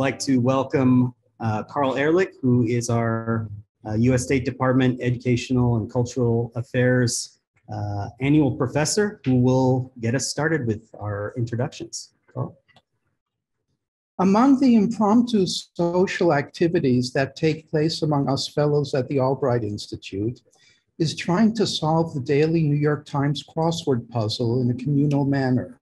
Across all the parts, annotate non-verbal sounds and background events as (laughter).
Like to welcome uh, Carl Ehrlich, who is our uh, U.S. State Department Educational and Cultural Affairs uh, annual professor, who will get us started with our introductions. Carl? Among the impromptu social activities that take place among us fellows at the Albright Institute is trying to solve the daily New York Times crossword puzzle in a communal manner.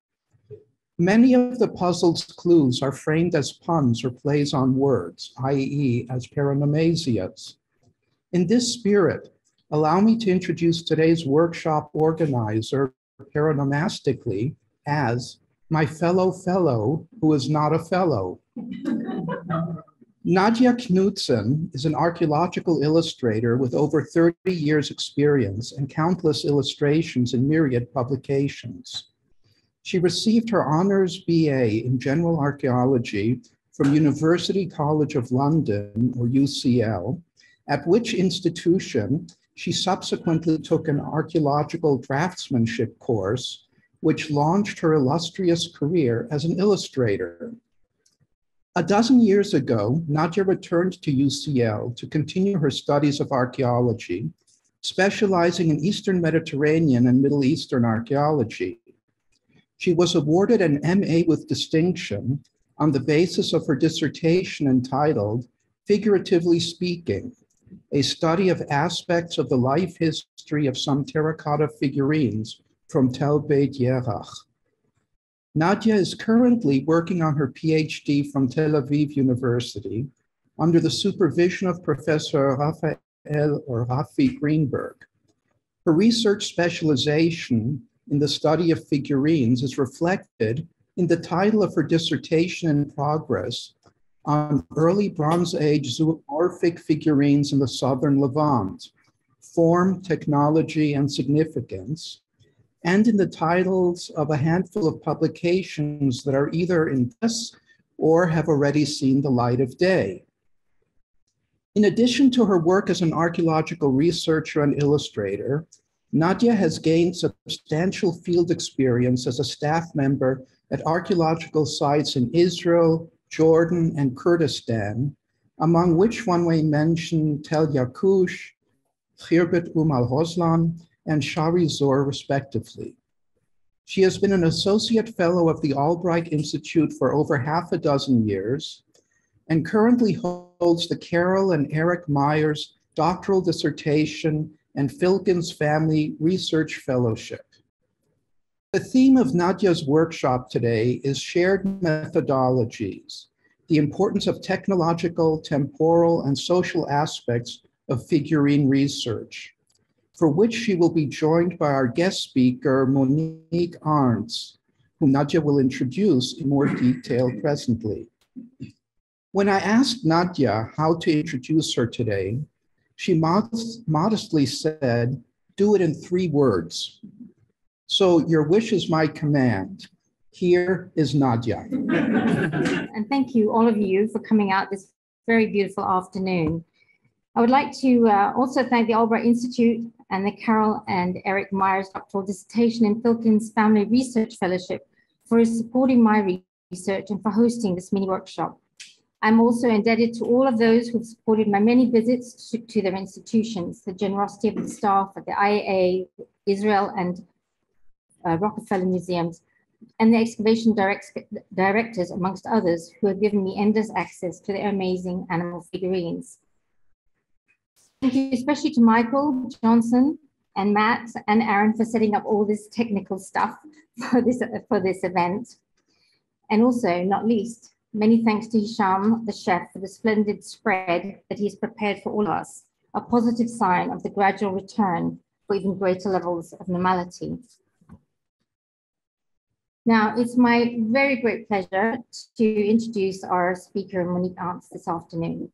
Many of the puzzle's clues are framed as puns or plays on words, i.e., as paronomasias. In this spirit, allow me to introduce today's workshop organizer paronomastically as my fellow fellow who is not a fellow. (laughs) Nadia Knudsen is an archaeological illustrator with over 30 years experience and countless illustrations in myriad publications. She received her honors BA in general archaeology from University College of London, or UCL, at which institution she subsequently took an archaeological draftsmanship course, which launched her illustrious career as an illustrator. A dozen years ago, Nadia returned to UCL to continue her studies of archaeology, specializing in Eastern Mediterranean and Middle Eastern archaeology. She was awarded an MA with distinction on the basis of her dissertation entitled Figuratively Speaking, a study of aspects of the life history of some terracotta figurines from Tel Beit Yerach. Nadia is currently working on her PhD from Tel Aviv University under the supervision of Professor Raphael or Rafi Greenberg. Her research specialization in the study of figurines is reflected in the title of her dissertation in progress on early Bronze Age zoomorphic figurines in the southern Levant, form, technology, and significance, and in the titles of a handful of publications that are either in press or have already seen the light of day. In addition to her work as an archaeological researcher and illustrator, Nadia has gained substantial field experience as a staff member at archaeological sites in Israel, Jordan, and Kurdistan, among which one may mention Tel Yakush, Khirbet Umm al Hoslan, and Shahrizor, respectively. She has been an associate fellow of the Albright Institute for over half a dozen years and currently holds the Carol and Eric Meyers doctoral dissertation and Filkins Family Research Fellowship. The theme of Nadia's workshop today is shared methodologies, the importance of technological, temporal, and social aspects of figurine research, for which she will be joined by our guest speaker, Monique Arntz, whom Nadia will introduce in more detail presently. When I asked Nadia how to introduce her today, she modest, modestly said, Do it in three words. So, your wish is my command. Here is Nadia. (laughs) and thank you, all of you, for coming out this very beautiful afternoon. I would like to uh, also thank the Albright Institute and the Carol and Eric Meyers Doctoral Dissertation in Filkins Family Research Fellowship for supporting my research and for hosting this mini workshop. I'm also indebted to all of those who've supported my many visits to, their institutions, the generosity of the staff at the IAA, Israel, and uh, Rockefeller Museums, and the excavation direct, directors, amongst others, who have given me endless access to their amazing animal figurines. Thank you especially to Michael Johnson and Matt and Aaron for setting up all this technical stuff (laughs) for this, for this event. And also, not least, Many thanks to Hisham, the chef, for the splendid spread that he's prepared for all of us, a positive sign of the gradual return for even greater levels of normality. Now, it's my very great pleasure to introduce our speaker, Monique Arntz, this afternoon.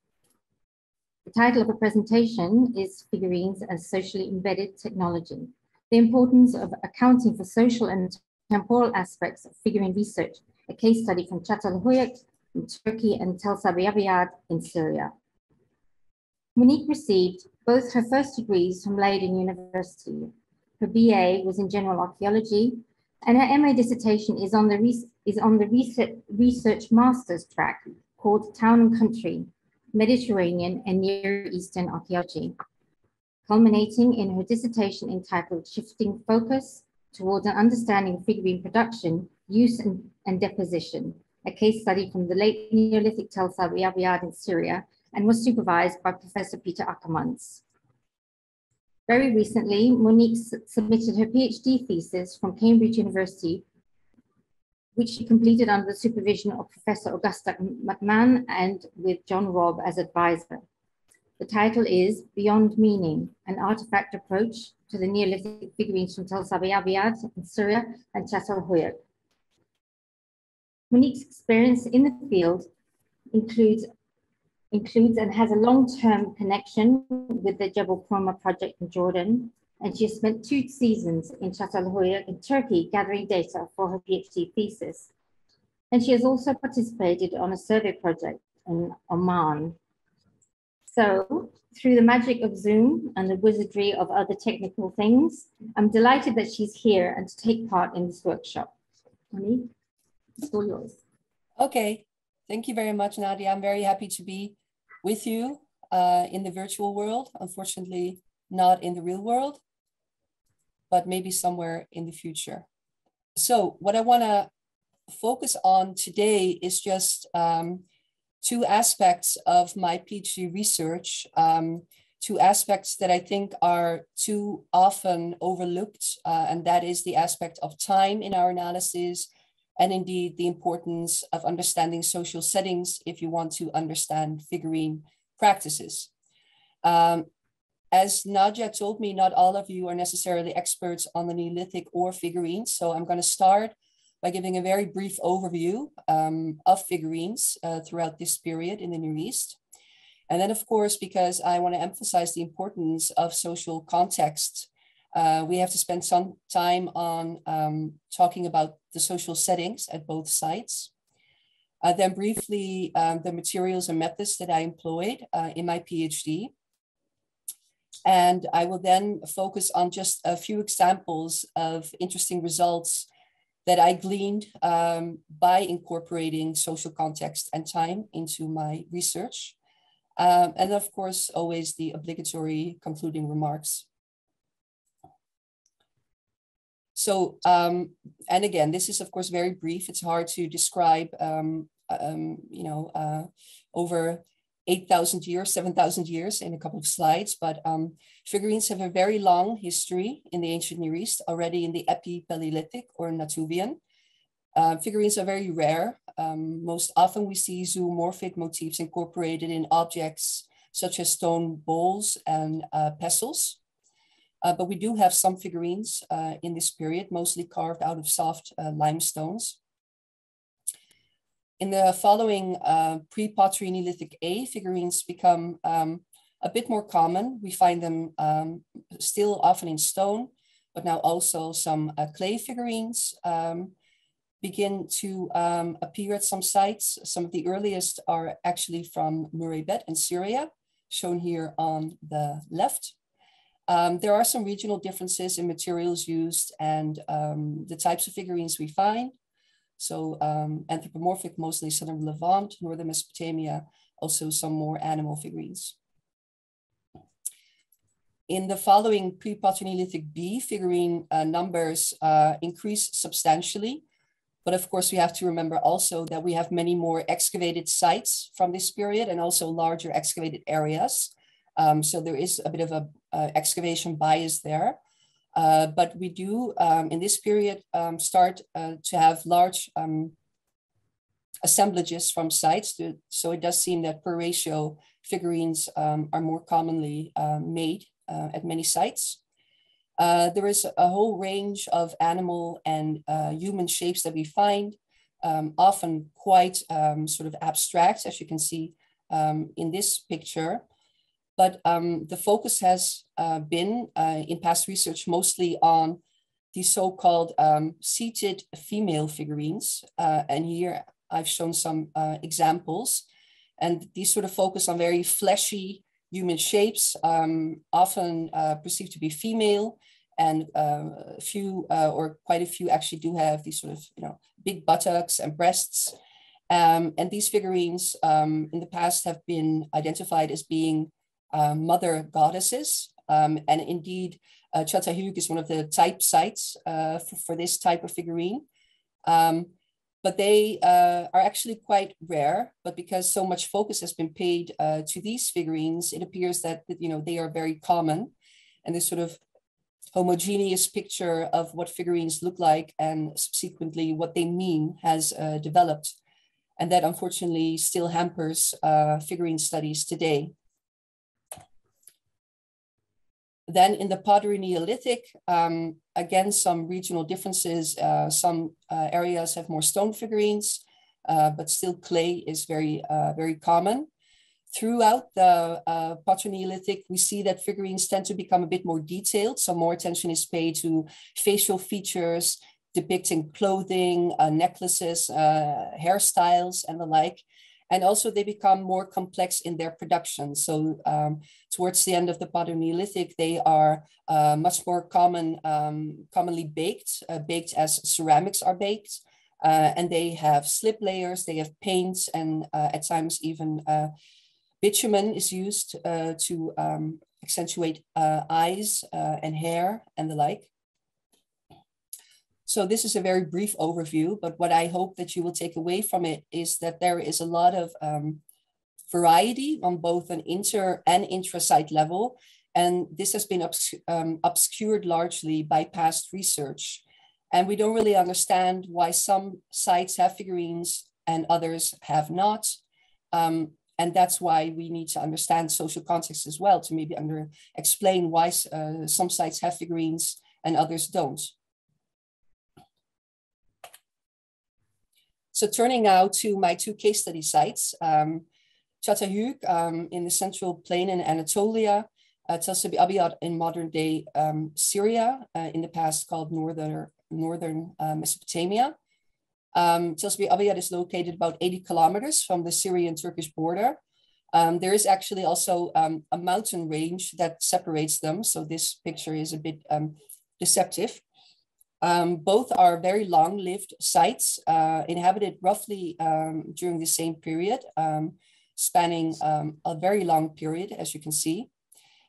The title of the presentation is Figurines as Socially Embedded Technology, the importance of accounting for social and temporal aspects of figurine research a case study from Çatalhöyük in Turkey and Tel Abyad in Syria. Monique received both her first degrees from Leiden University. Her BA was in general archaeology, and her MA dissertation is on the, is on the research, research master's track called Town and Country, Mediterranean and Near Eastern Archaeology, culminating in her dissertation entitled Shifting Focus Towards an Understanding of Figurine Production, Use and, and Deposition, a case study from the late Neolithic Tel Abyad in Syria, and was supervised by Professor Peter Akkermans. Very recently, Monique submitted her PhD thesis from Cambridge University, which she completed under the supervision of Professor Augusta McMahon and with John Robb as advisor. The title is Beyond Meaning, an artifact approach to the Neolithic figurines from Tel Abyad in Syria and Çatalhöyük. Monique's experience in the field includes includes and has a long-term connection with the Jebel Qurma project in Jordan, and she has spent two seasons in Çatalhöyük in Turkey gathering data for her PhD thesis. And she has also participated on a survey project in Oman. So through the magic of Zoom and the wizardry of other technical things, I'm delighted that she's here and to take part in this workshop. Monique, it's all yours. Okay, thank you very much, Nadia. I'm very happy to be with you uh, in the virtual world. Unfortunately, not in the real world, but maybe somewhere in the future. So what I wanna focus on today is just um, two aspects of my PhD research, um, two aspects that I think are too often overlooked, uh, and that is the aspect of time in our analysis, and indeed the importance of understanding social settings if you want to understand figurine practices. Um, as Nadia told me, not all of you are necessarily experts on the Neolithic or figurines, so I'm going to start by giving a very brief overview um, of figurines uh, throughout this period in the Near East. And then, of course, because I want to emphasize the importance of social context uh, we have to spend some time on um, talking about the social settings at both sites. Uh, then briefly, um, the materials and methods that I employed uh, in my PhD. And I will then focus on just a few examples of interesting results that I gleaned um, by incorporating social context and time into my research. Um, and of course, always the obligatory concluding remarks. So, um, and again, this is of course very brief. It's hard to describe, um, um, you know, uh, over 8,000 years, 7,000 years in a couple of slides, but um, figurines have a very long history in the ancient Near East, already in the Epi-Paleolithic or Natufian. Uh, figurines are very rare. Um, most often we see zoomorphic motifs incorporated in objects such as stone bowls and uh, pestles. Uh, but we do have some figurines uh, in this period, mostly carved out of soft uh, limestones. In the following pre-pottery Neolithic A, figurines become um, a bit more common. We find them um, still often in stone, but now also some uh, clay figurines um, begin to um, appear at some sites. Some of the earliest are actually from Mureybet in Syria, shown here on the left. Um, there are some regional differences in materials used and um, the types of figurines we find. So um, anthropomorphic, mostly southern Levant, northern Mesopotamia, also some more animal figurines. In the following pre-pottery Neolithic B, figurine uh, numbers uh, increase substantially. But of course, we have to remember also that we have many more excavated sites from this period and also larger excavated areas. Um, so there is a bit of a excavation bias there. Uh, but we do, um, in this period, um, start uh, to have large um, assemblages from sites. To, so it does seem that per ratio figurines um, are more commonly uh, made uh, at many sites. Uh, there is a whole range of animal and human shapes that we find, um, often quite um, sort of abstract, as you can see in this picture. But um, the focus has uh, been uh, in past research mostly on the so-called um, seated female figurines. Uh, and here I've shown some uh, examples. And these sort of focus on very fleshy human shapes, um, often uh, perceived to be female. And uh, a few or quite a few actually do have these sort of, you know, big buttocks and breasts. Um, and these figurines um, in the past have been identified as being uh, mother goddesses. Um, and indeed, uh, is one of the type sites uh, for, for, this type of figurine. Um, but they uh, are actually quite rare. But because so much focus has been paid uh, to these figurines, it appears that you know they are very common, and this sort of homogeneous picture of what figurines look like and subsequently what they mean has uh, developed. And that unfortunately still hampers uh, figurine studies today. Then in the pottery Neolithic, um, again, some regional differences. Uh, some uh, areas have more stone figurines, uh, but still clay is very, uh, very common. Throughout the uh, pottery Neolithic, we see that figurines tend to become a bit more detailed. So more attention is paid to facial features, depicting clothing, uh, necklaces, hairstyles, and the like and also they become more complex in their production. So um, towards the end of the Neolithic, they are uh, much more common, um, commonly baked, uh, baked as ceramics are baked. Uh, and they have slip layers, they have paints, and uh, at times even uh, bitumen is used uh, to um, accentuate eyes and hair and the like. So this is a very brief overview, but what I hope that you will take away from it is that there is a lot of um, variety on both an inter and intra-site level. And this has been obs um, obscured largely by past research. And we don't really understand why some sites have figurines and others have not. Um, and that's why we need to understand social context as well to maybe under explain why uh, some sites have figurines and others don't. So turning now to my two case study sites, um, um, in the central plain in Anatolia, uh, Tel Sabi Abyad in modern day um, Syria, uh, in the past called northern, northern uh, Mesopotamia. Um, Tel Sabi Abyad is located about 80 kilometers from the Syrian-Turkish border. Um, there is actually also um, a mountain range that separates them. So this picture is a bit um, deceptive. Um, both are very long-lived sites, uh, inhabited roughly um, during the same period, um, spanning um, a very long period, as you can see.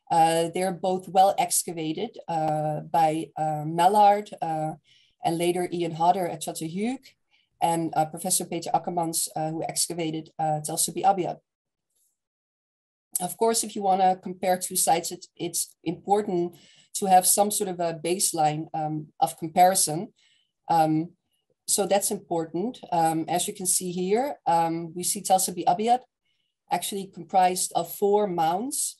Uh, they're both well excavated uh, by uh, Mellaart uh, and later Ian Hodder at Çatalhöyük and uh, Professor Peter Akkermans, who excavated Tel Sabi Abyad. Of course, if you want to compare two sites, it's, it's important to have some sort of a baseline um, of comparison. Um, so that's important. Um, as you can see here, um, we see Tel Sabi Abyad actually comprised of four mounds.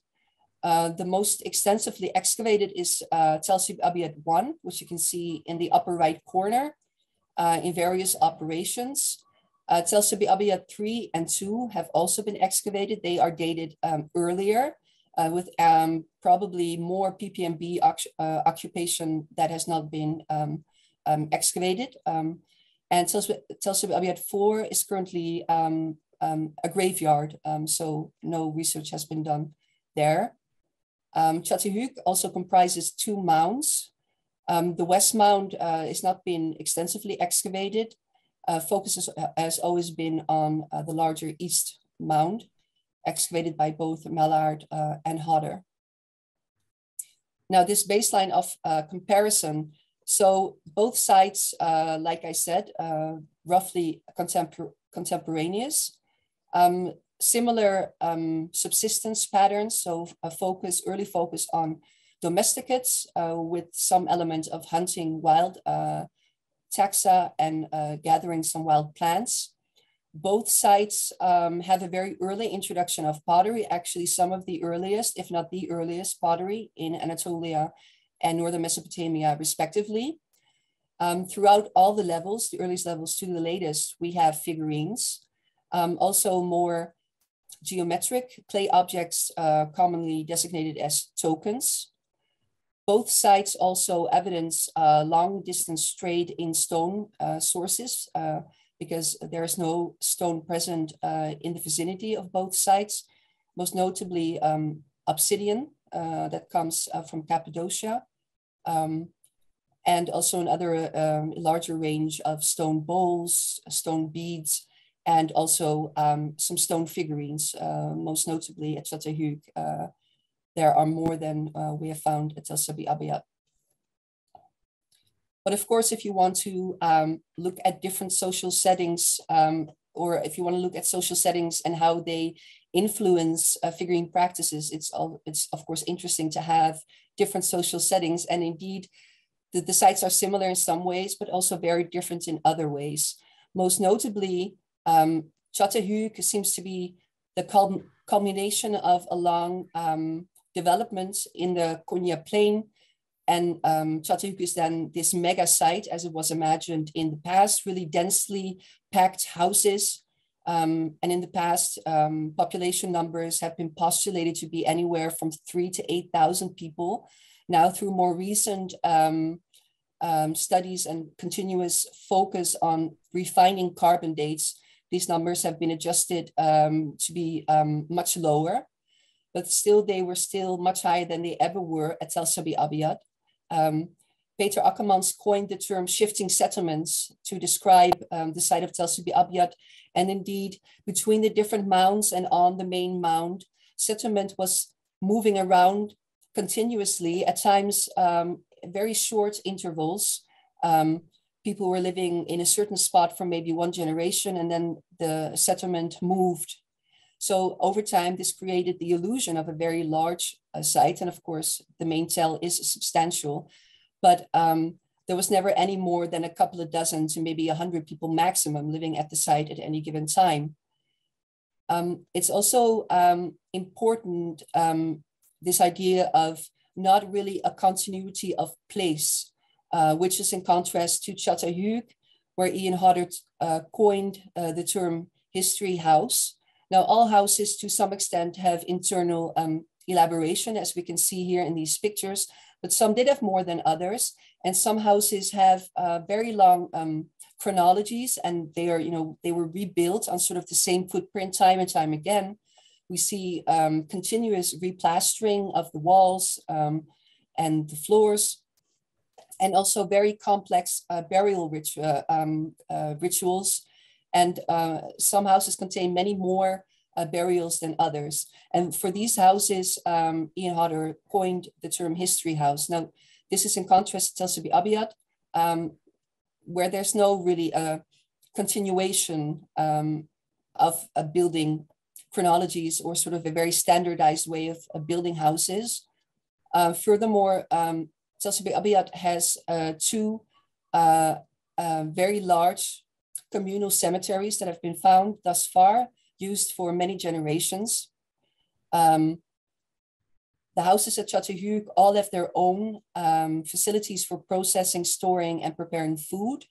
Uh, the most extensively excavated is uh, Tel Sabi Abyad 1, which you can see in the upper right corner uh, in various operations. Uh, Tel Sabi Abyad 3 and 2 have also been excavated. They are dated um, earlier uh, with um, probably more PPNB uh, occupation that has not been um, um, excavated. Um, and Tel Sabi Abyad 4 is currently um, um, a graveyard, so no research has been done there. Um, also comprises two mounds. the west mound uh, is not been extensively excavated. Uh, focus has, has, always been on uh, the larger east mound excavated by both Mellaart uh, and Hodder. Now this baseline of uh, comparison, so both sites, uh, like I said, uh, roughly contempor contemporaneous, um, similar um, subsistence patterns, so a focus, early focus on domesticates uh, with some element of hunting wild uh, taxa and gathering some wild plants both sites um, have a very early introduction of pottery, actually some of the earliest, if not the earliest pottery in Anatolia and Northern Mesopotamia respectively. Um, throughout all the levels, the earliest levels to the latest, we have figurines, um, also more geometric clay objects uh, commonly designated as tokens. Both sites also evidence uh, long distance trade in stone uh, sources, uh, because there is no stone present uh, in the vicinity of both sites, most notably um, obsidian uh, that comes uh, from Cappadocia, um, and also another um, larger range of stone bowls, stone beads, and also um, some stone figurines, uh, most notably at. Uh, there are more than uh, we have found at Tel Sabi Abyad. But of course, if you want to um, look at different social settings, um, or if you want to look at social settings and how they influence uh, figurine practices, it's, all, it's of course interesting to have different social settings. And indeed, the, the sites are similar in some ways, but also very different in other ways. Most notably, um, Çatalhöyük seems to be the culmination of a long um, development in the Konya Plain. And um, is then this mega site as it was imagined in the past, really densely packed houses. Um, and in the past, um, population numbers have been postulated to be anywhere from three to 8,000 people. Now, through more recent um, um, studies and continuous focus on refining carbon dates, these numbers have been adjusted um, to be much lower, but still they were still much higher than they ever were at Tel Sabi Abyad. Um, Peter Akkermans coined the term shifting settlements to describe um, the site of Tel Abyad. And indeed, between the different mounds and on the main mound, settlement was moving around continuously, at times um, very short intervals. Um, people were living in a certain spot for maybe one generation, and then the settlement moved. So over time, this created the illusion of a very large site. And of course, the main tell is substantial, but um, there was never any more than a couple of dozen to maybe 100 people maximum living at the site at any given time. Um, it's also um, important, um, this idea of not really a continuity of place, uh, which is in contrast to Çatalhöyük, where Ian Hodder uh, coined uh, the term history house. Now, all houses to some extent have internal um, elaboration, as we can see here in these pictures, but some did have more than others. And some houses have uh, very long um, chronologies and they are, you know, they were rebuilt on sort of the same footprint time and time again. We see um, continuous replastering of the walls um, and the floors, and also very complex uh, burial ritu um, uh, rituals. And uh, some houses contain many more uh, burials than others. And for these houses, um, Ian Hodder coined the term history house. Now, this is in contrast to Tel Abyad, um, where there's no really a continuation um, of a building chronologies or sort of a very standardized way of, of building houses. Uh, furthermore, um, Tel Abyad has uh, two uh, uh, very large communal cemeteries that have been found thus far, used for many generations. Um, the houses at Çatalhöyük all have their own um, facilities for processing, storing, and preparing food.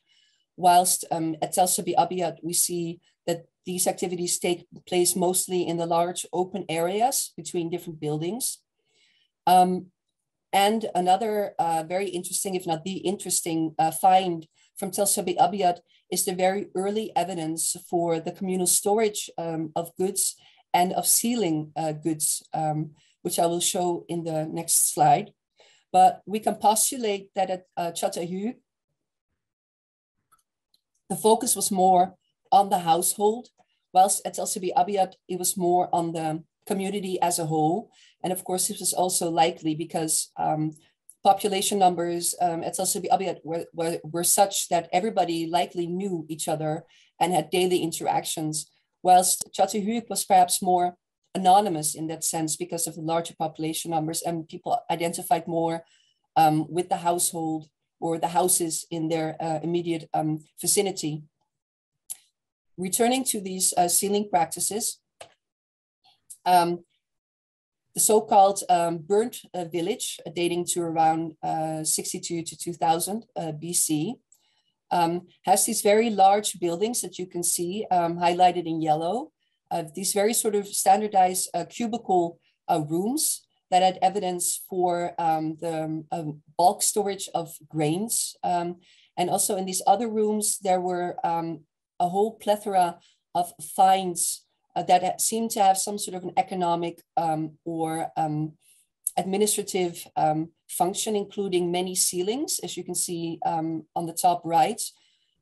Whilst um, at Tel Sabi Abyad, we see that these activities take place mostly in the large open areas between different buildings. Um, and another uh, very interesting, if not the interesting uh, find from Tel Abyad is the very early evidence for the communal storage um, of goods and of sealing uh, goods, um, which I will show in the next slide. But we can postulate that at uh, the focus was more on the household, whilst at Tel Abyad, it was more on the community as a whole. And of course, this was also likely because um, population numbers um, at Abyad were, were, were such that everybody likely knew each other and had daily interactions, whilst Çatalhöyük was perhaps more anonymous in that sense because of the larger population numbers and people identified more um, with the household or the houses in their uh, immediate um, vicinity. Returning to these uh, sealing practices, um, the so-called um, burnt uh, village, uh, dating to around uh, 62 to 2000 uh, BC, um, has these very large buildings that you can see um, highlighted in yellow, these very sort of standardized uh, cubicle rooms that had evidence for um, the um, bulk storage of grains. and also in these other rooms, there were a whole plethora of finds uh, that seem to have some sort of an economic um, or um, administrative um, function, including many sealings, as you can see um, on the top right.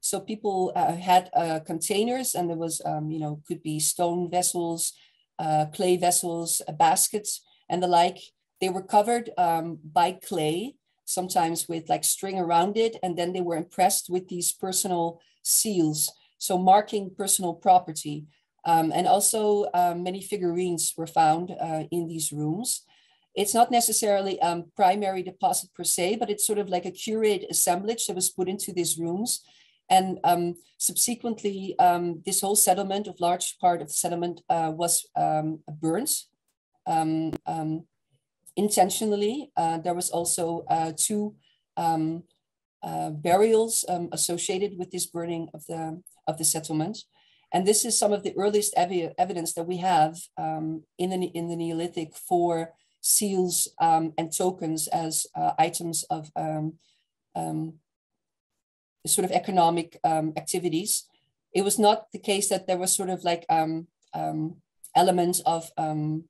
So people uh, had uh, containers and there was, um, you know, could be stone vessels, uh, clay vessels, uh, baskets and the like. They were covered um, by clay, sometimes with like string around it. And then they were impressed with these personal seals. So marking personal property. Um, and also um, many figurines were found uh, in these rooms. It's not necessarily um, primary deposit per se, but it's sort of like a curated assemblage that was put into these rooms and um, subsequently, um, this whole settlement of large part of the settlement uh, was um, burned intentionally. Uh, there was also uh, two uh, burials associated with this burning of the, of the settlement. And this is some of the earliest ev evidence that we have in, the, in the Neolithic for seals and tokens as uh, items of um, sort of economic um, activities. It was not the case that there was sort of like um, um, elements of um,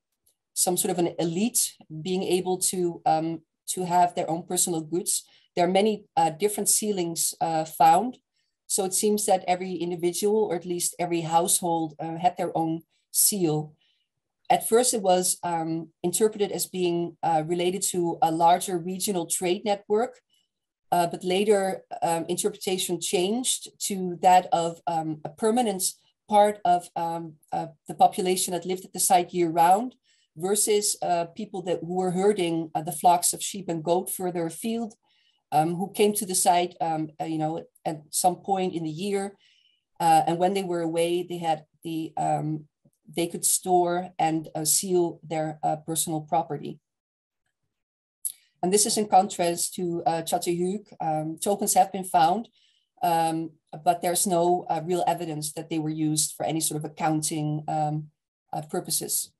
some sort of an elite being able to um, to have their own personal goods. There are many uh, different sealings uh, found. So it seems that every individual, or at least every household, uh, had their own seal. At first, it was um, interpreted as being uh, related to a larger regional trade network uh, but later um, interpretation changed to that of um, a permanent part of um, the population that lived at the site year round versus uh, people that were herding uh, the flocks of sheep and goat further afield, um, who came to the site, um, uh, you know, at some point in the year. Uh, and when they were away, they had the, um, they could store and seal their personal property. And this is in contrast to uh, Çatalhöyük. Um, tokens have been found, um, but there's no uh, real evidence that they were used for any sort of accounting um, uh, purposes.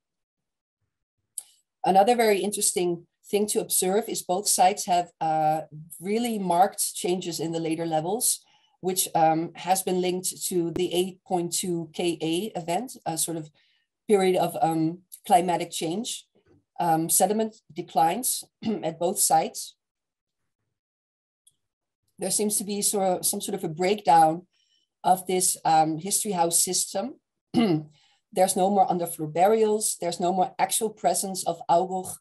Another very interesting thing to observe is both sites have uh, really marked changes in the later levels, which um, has been linked to the 8.2 Ka event, a sort of period of um, climatic change um, sediment declines (clears throat) at both sites. There seems to be sort of some sort of a breakdown of this um, history house system. (clears throat) there's no more underfloor burials. There's no more actual presence of Auguch,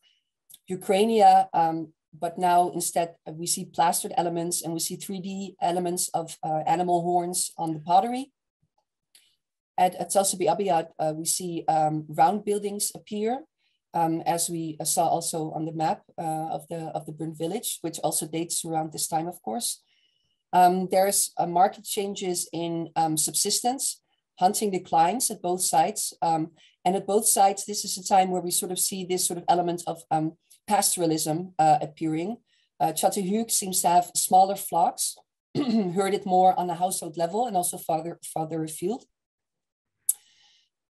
bucrania, um, but now instead uh, we see plastered elements and we see 3D elements of uh, animal horns on the pottery. At, at Abyad, uh, we see um, round buildings appear um, as we saw also on the map uh, of the of the burnt village, which also dates around this time, of course. Um, there's uh, market changes in um, subsistence, hunting declines at both sites, um, and at both sites, this is a time where we sort of see this sort of element of um, pastoralism uh, appearing. Uh, seems to have smaller flocks, (clears throat) heard it more on a household level and also farther farther afield.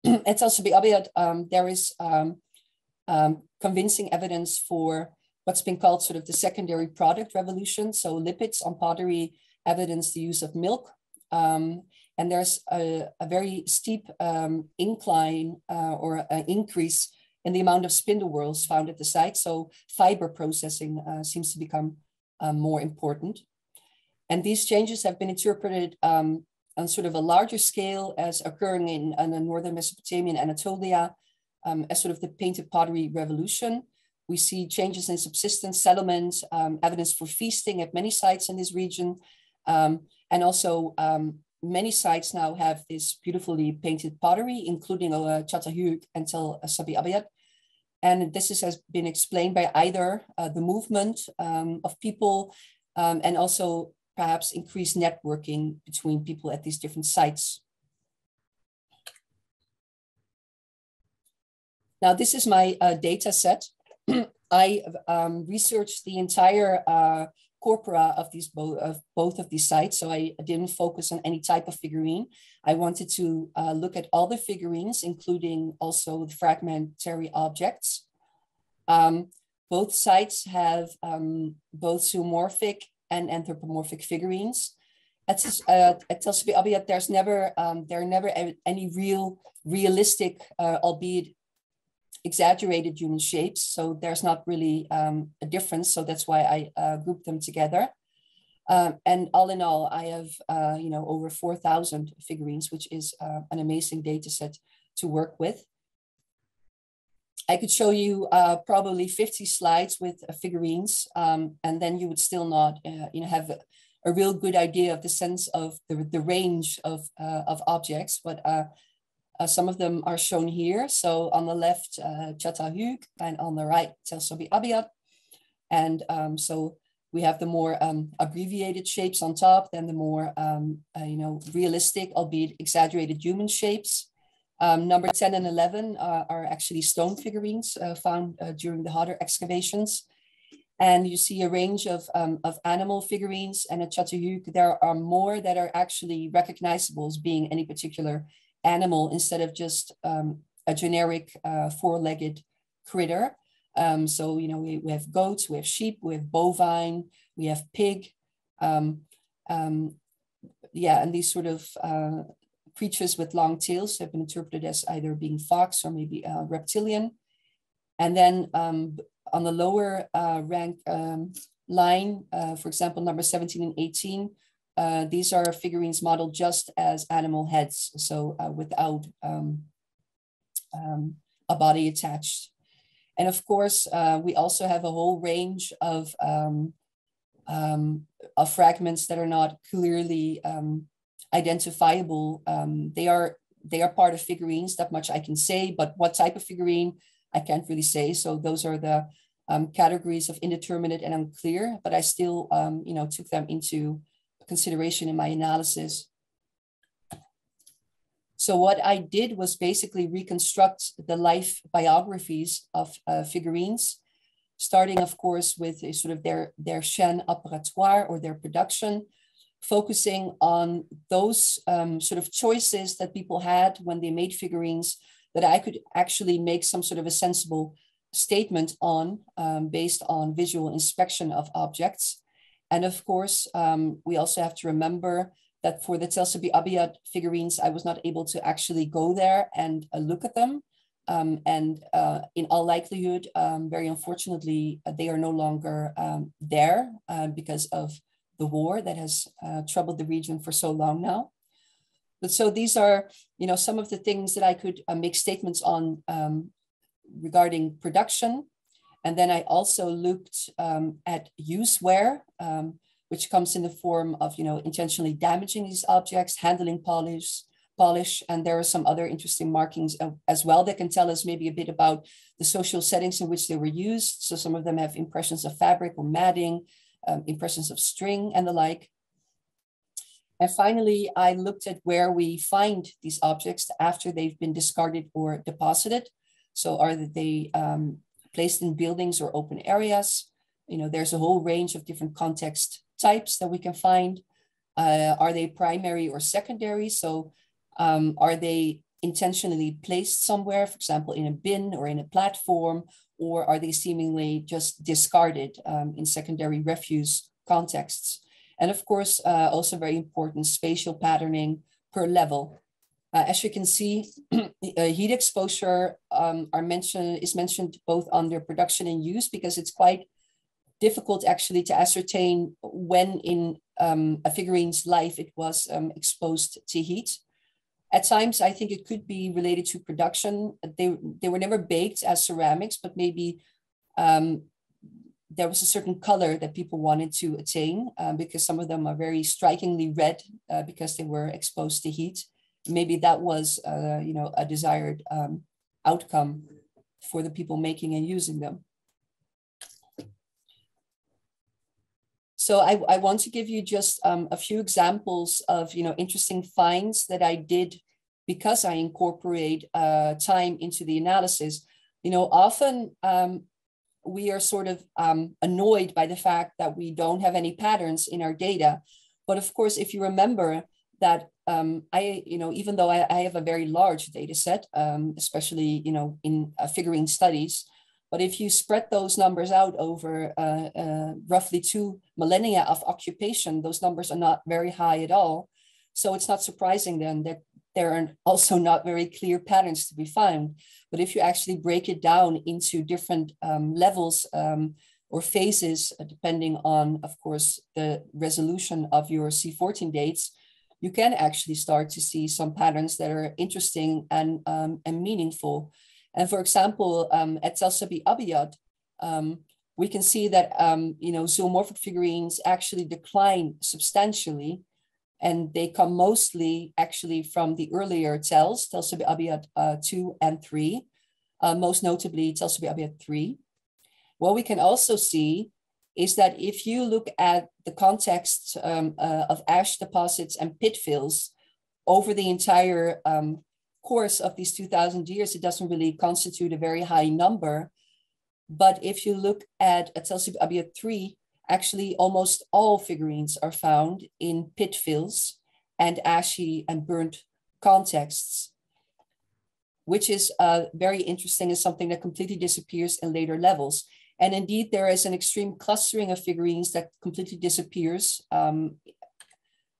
at Tel Abyad, um, there is um, um, convincing evidence for what's been called sort of the secondary product revolution. So lipids on pottery evidence the use of milk. Um, and there's a, a very steep um, incline uh, or an increase in the amount of spindle whorls found at the site. So fiber processing uh, seems to become uh, more important. And these changes have been interpreted um, on sort of a larger scale as occurring in, in the northern Mesopotamia and Anatolia, um, as sort of the painted pottery revolution. We see changes in subsistence settlements, um, evidence for feasting at many sites in this region. Um, and also um, many sites now have this beautifully painted pottery, including uh, Çatalhöyük until uh, Sabi Abyad. And this is, has been explained by either uh, the movement um, of people um, and also perhaps increased networking between people at these different sites. Now, this is my uh, data set. (clears throat) I um, researched the entire uh, corpora of these both of both of these sites, so I didn't focus on any type of figurine. I wanted to uh, look at all the figurines, including also the fragmentary objects. Um, both sites have um, both zoomorphic and anthropomorphic figurines. At, uh, at Tel there's never um, there are never any real realistic, uh, albeit exaggerated human shapes. So there's not really um, a difference. So that's why I uh, grouped them together. Um, and all in all, I have, uh, you know, over 4,000 figurines, which is uh, an amazing data set to work with. I could show you uh, probably 50 slides with uh, figurines, um, and then you would still not, uh, you know, have a, a, real good idea of the sense of the, the range of, uh, of objects. But uh, uh, some of them are shown here. So on the left, uh, and on the right, Tel Sabi Abyad. And um, so we have the more um, abbreviated shapes on top, then the more, um, you know, realistic, albeit exaggerated human shapes. Um, number 10 and 11 uh, are actually stone figurines uh, found uh, during the Hodder excavations. And you see a range of, um, of animal figurines and at Çatalhöyük, there are more that are actually recognizable as being any particular animal instead of just um, a generic uh, four-legged critter. Um, so, you know, we, we, have goats, we have sheep, we have bovine, we have pig. Um, um, yeah, and these sort of uh, creatures with long tails have been interpreted as either being fox or maybe uh, reptilian. And then um, on the lower uh, rank um, line, uh, for example, number 17 and 18, uh, these are figurines modeled just as animal heads, so uh, without um, um, a body attached. And of course, uh, we also have a whole range of, um, um of fragments that are not clearly um, identifiable. Um, they are they are part of figurines. That much I can say. But what type of figurine, I can't really say. So those are the categories of indeterminate and unclear. But I still, you know, took them into consideration in my analysis. So what I did was basically reconstruct the life biographies of uh, figurines, starting, of course, with a sort of their their chaîne opératoire or their production, focusing on those um, sort of choices that people had when they made figurines that I could actually make some sort of a sensible statement on um, based on visual inspection of objects. And of course, um, we also have to remember that for the Tel Sabi Abyad figurines, I was not able to actually go there and uh, look at them. Um, and uh, in all likelihood, um, very unfortunately, uh, they are no longer um, there uh, because of the war that has uh, troubled the region for so long now. But so these are, you know, some of the things that I could uh, make statements on um, regarding production. And then I also looked um, at use wear, um, which comes in the form of, you know, intentionally damaging these objects, handling polish, polish. And there are some other interesting markings as well that can tell us maybe a bit about the social settings in which they were used. So some of them have impressions of fabric or matting, um, impressions of string and the like. And finally, I looked at where we find these objects after they've been discarded or deposited. So are they um, placed in buildings or open areas? You know, there's a whole range of different context types that we can find. Uh, are they primary or secondary? So um, are they intentionally placed somewhere, for example, in a bin or in a platform, or are they seemingly just discarded um, in secondary refuse contexts? And of course, uh, also very important spatial patterning per level. Uh, as you can see, (clears throat) uh, heat exposure um, are mentioned, is mentioned both under production and use because it's quite difficult actually to ascertain when in um, a figurine's life it was um, exposed to heat. At times, I think it could be related to production. They, they were never baked as ceramics, but maybe um, there was a certain color that people wanted to attain um, because some of them are very strikingly red uh, because they were exposed to heat. Maybe that was, uh, you know, a desired um, outcome for the people making and using them. So I, I want to give you just um, a few examples of you know interesting finds that I did because I incorporate uh, time into the analysis. You know, often um, we are sort of um, annoyed by the fact that we don't have any patterns in our data. But of course, if you remember that um, I, you know, even though I, I, have a very large data set, um, especially, you know, in uh, figurine studies, but if you spread those numbers out over uh, uh, roughly two millennia of occupation, those numbers are not very high at all. So it's not surprising then that there are also (laughs) not very clear patterns to be found. But if you actually break it down into different um, levels, um, or phases, uh, depending on, of course, the resolution of your C14 dates, you can actually start to see some patterns that are interesting and, um, and meaningful. And for example, um, at Tell Sabi Abyad, um, we can see that um, you know zoomorphic figurines actually decline substantially, and they come mostly actually from the earlier tells, Tell Sabi Abyad uh, 2 and 3, uh, most notably Tell Sabi Abyad 3. What we can also see is that if you look at the context um, uh, of ash deposits and pit fills over the entire um, course of these 2000 years, it doesn't really constitute a very high number. But if you look at Tell Sabi Abyad 3, actually almost all figurines are found in pit fills and ashy and burnt contexts, which is uh, very interesting and something that completely disappears in later levels. And indeed, there is an extreme clustering of figurines that completely disappears, um,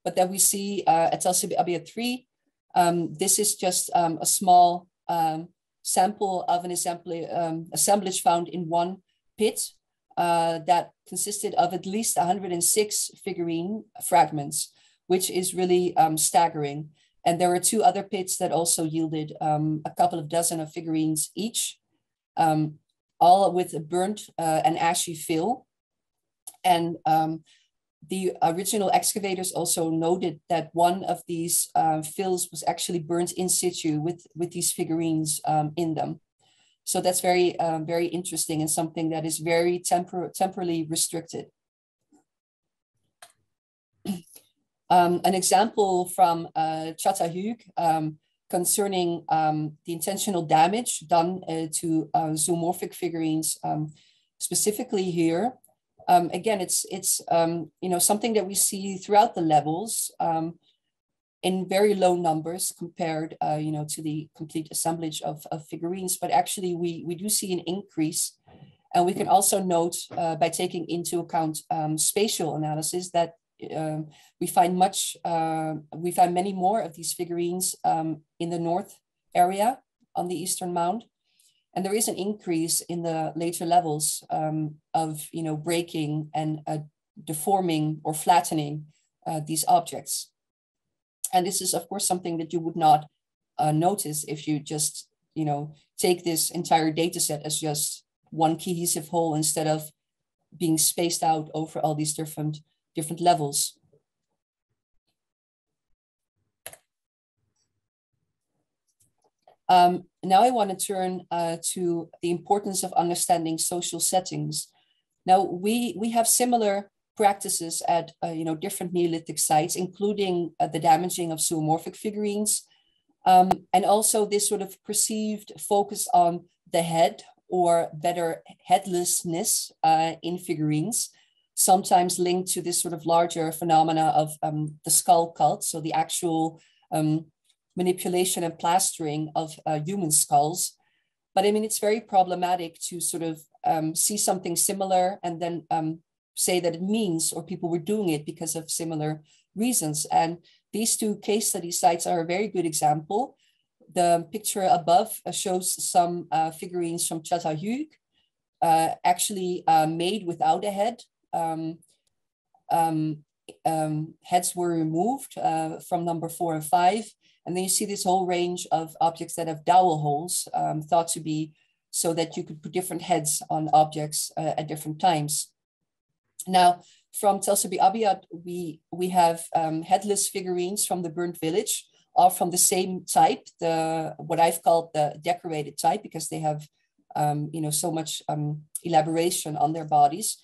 but that we see uh, at Tell Abyad 3. Um, this is just um, a small um, sample of an assembly, um, assemblage found in one pit uh, that consisted of at least 106 figurine fragments, which is really um, staggering. And there were two other pits that also yielded a couple of dozen of figurines each. Um, all with a burnt uh, and ashy fill. And um, the original excavators also noted that one of these uh, fills was actually burnt in situ with, with these figurines um, in them. So that's very, um, very interesting and something that is very tempor temporally restricted. (clears throat) Um, an example from uh, um, concerning um, the intentional damage done uh, to uh, zoomorphic figurines, um, specifically here. Um, again, it's it's um, you know something that we see throughout the levels um, in very low numbers compared uh, you know to the complete assemblage of, of figurines, but actually we we do see an increase. And we can also note uh, by taking into account um, spatial analysis that um, we find much, uh, we find many more of these figurines um, in the north area on the eastern mound. And there is an increase in the later levels um, of, you know, breaking and uh, deforming or flattening uh, these objects. And this is, of course, something that you would not uh, notice if you just, you know, take this entire data set as just one cohesive whole instead of being spaced out over all these different different levels. Um, now I want to turn uh, to the importance of understanding social settings. Now we, we have similar practices at uh, you know, different Neolithic sites, including uh, the damaging of zoomorphic figurines, um, and also this sort of perceived focus on the head or better headlessness uh, in figurines sometimes linked to this sort of larger phenomena of um, the skull cult, so the actual um, manipulation and plastering of uh, human skulls. But I mean, it's very problematic to sort of um, see something similar and then um, say that it means or people were doing it because of similar reasons. And these two case study sites are a very good example. The picture above uh, shows some uh, figurines from Çatalhöyük, uh, actually uh, made without a head heads were removed uh, from number four and five. And then you see this whole range of objects that have dowel holes, um, thought to be so that you could put different heads on objects uh, at different times. Now, from Tell Sabi Abyad, we, we have um, headless figurines from the burnt village, all from the same type, the what I've called the decorated type, because they have um, you know, so much um, elaboration on their bodies.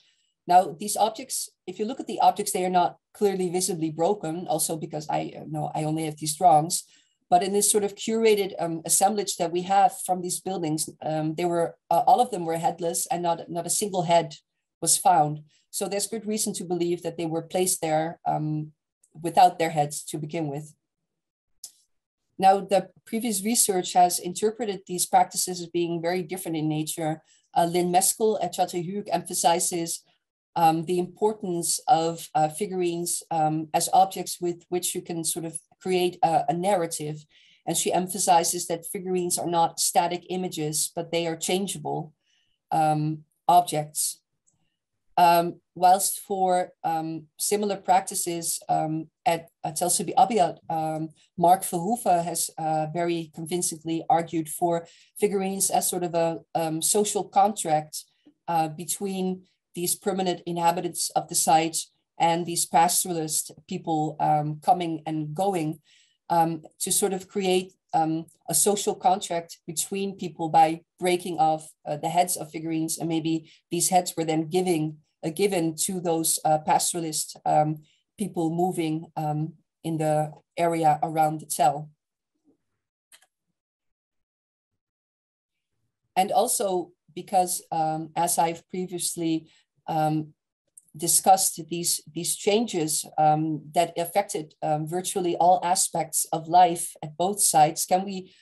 Now, these objects, if you look at the objects, they are not clearly visibly broken, also because I know I only have these drawings, but in this sort of curated um, assemblage that we have from these buildings, um, they were, uh, all of them were headless and not, not a single head was found. So there's good reason to believe that they were placed there um, without their heads to begin with. Now, the previous research has interpreted these practices as being very different in nature. Uh, Lynn Meskell at Çatalhöyük emphasizes um, the importance of uh, figurines um, as objects with which you can sort of create a, a, narrative. And she emphasizes that figurines are not static images, but they are changeable um, objects. Um, whilst for um, similar practices um, at, at Tell Sabi Abyad, um, Marc Verhoeven has uh, very convincingly argued for figurines as sort of a um, social contract uh, between these permanent inhabitants of the site and these pastoralist people um, coming and going to sort of create um, a social contract between people by breaking off uh, the heads of figurines, and maybe these heads were then giving uh, given to those uh, pastoralist um, people moving um, in the area around the cell. And also because, um, as I've previously um, discussed these, these changes um, that affected um, virtually all aspects of life at both sites. Can we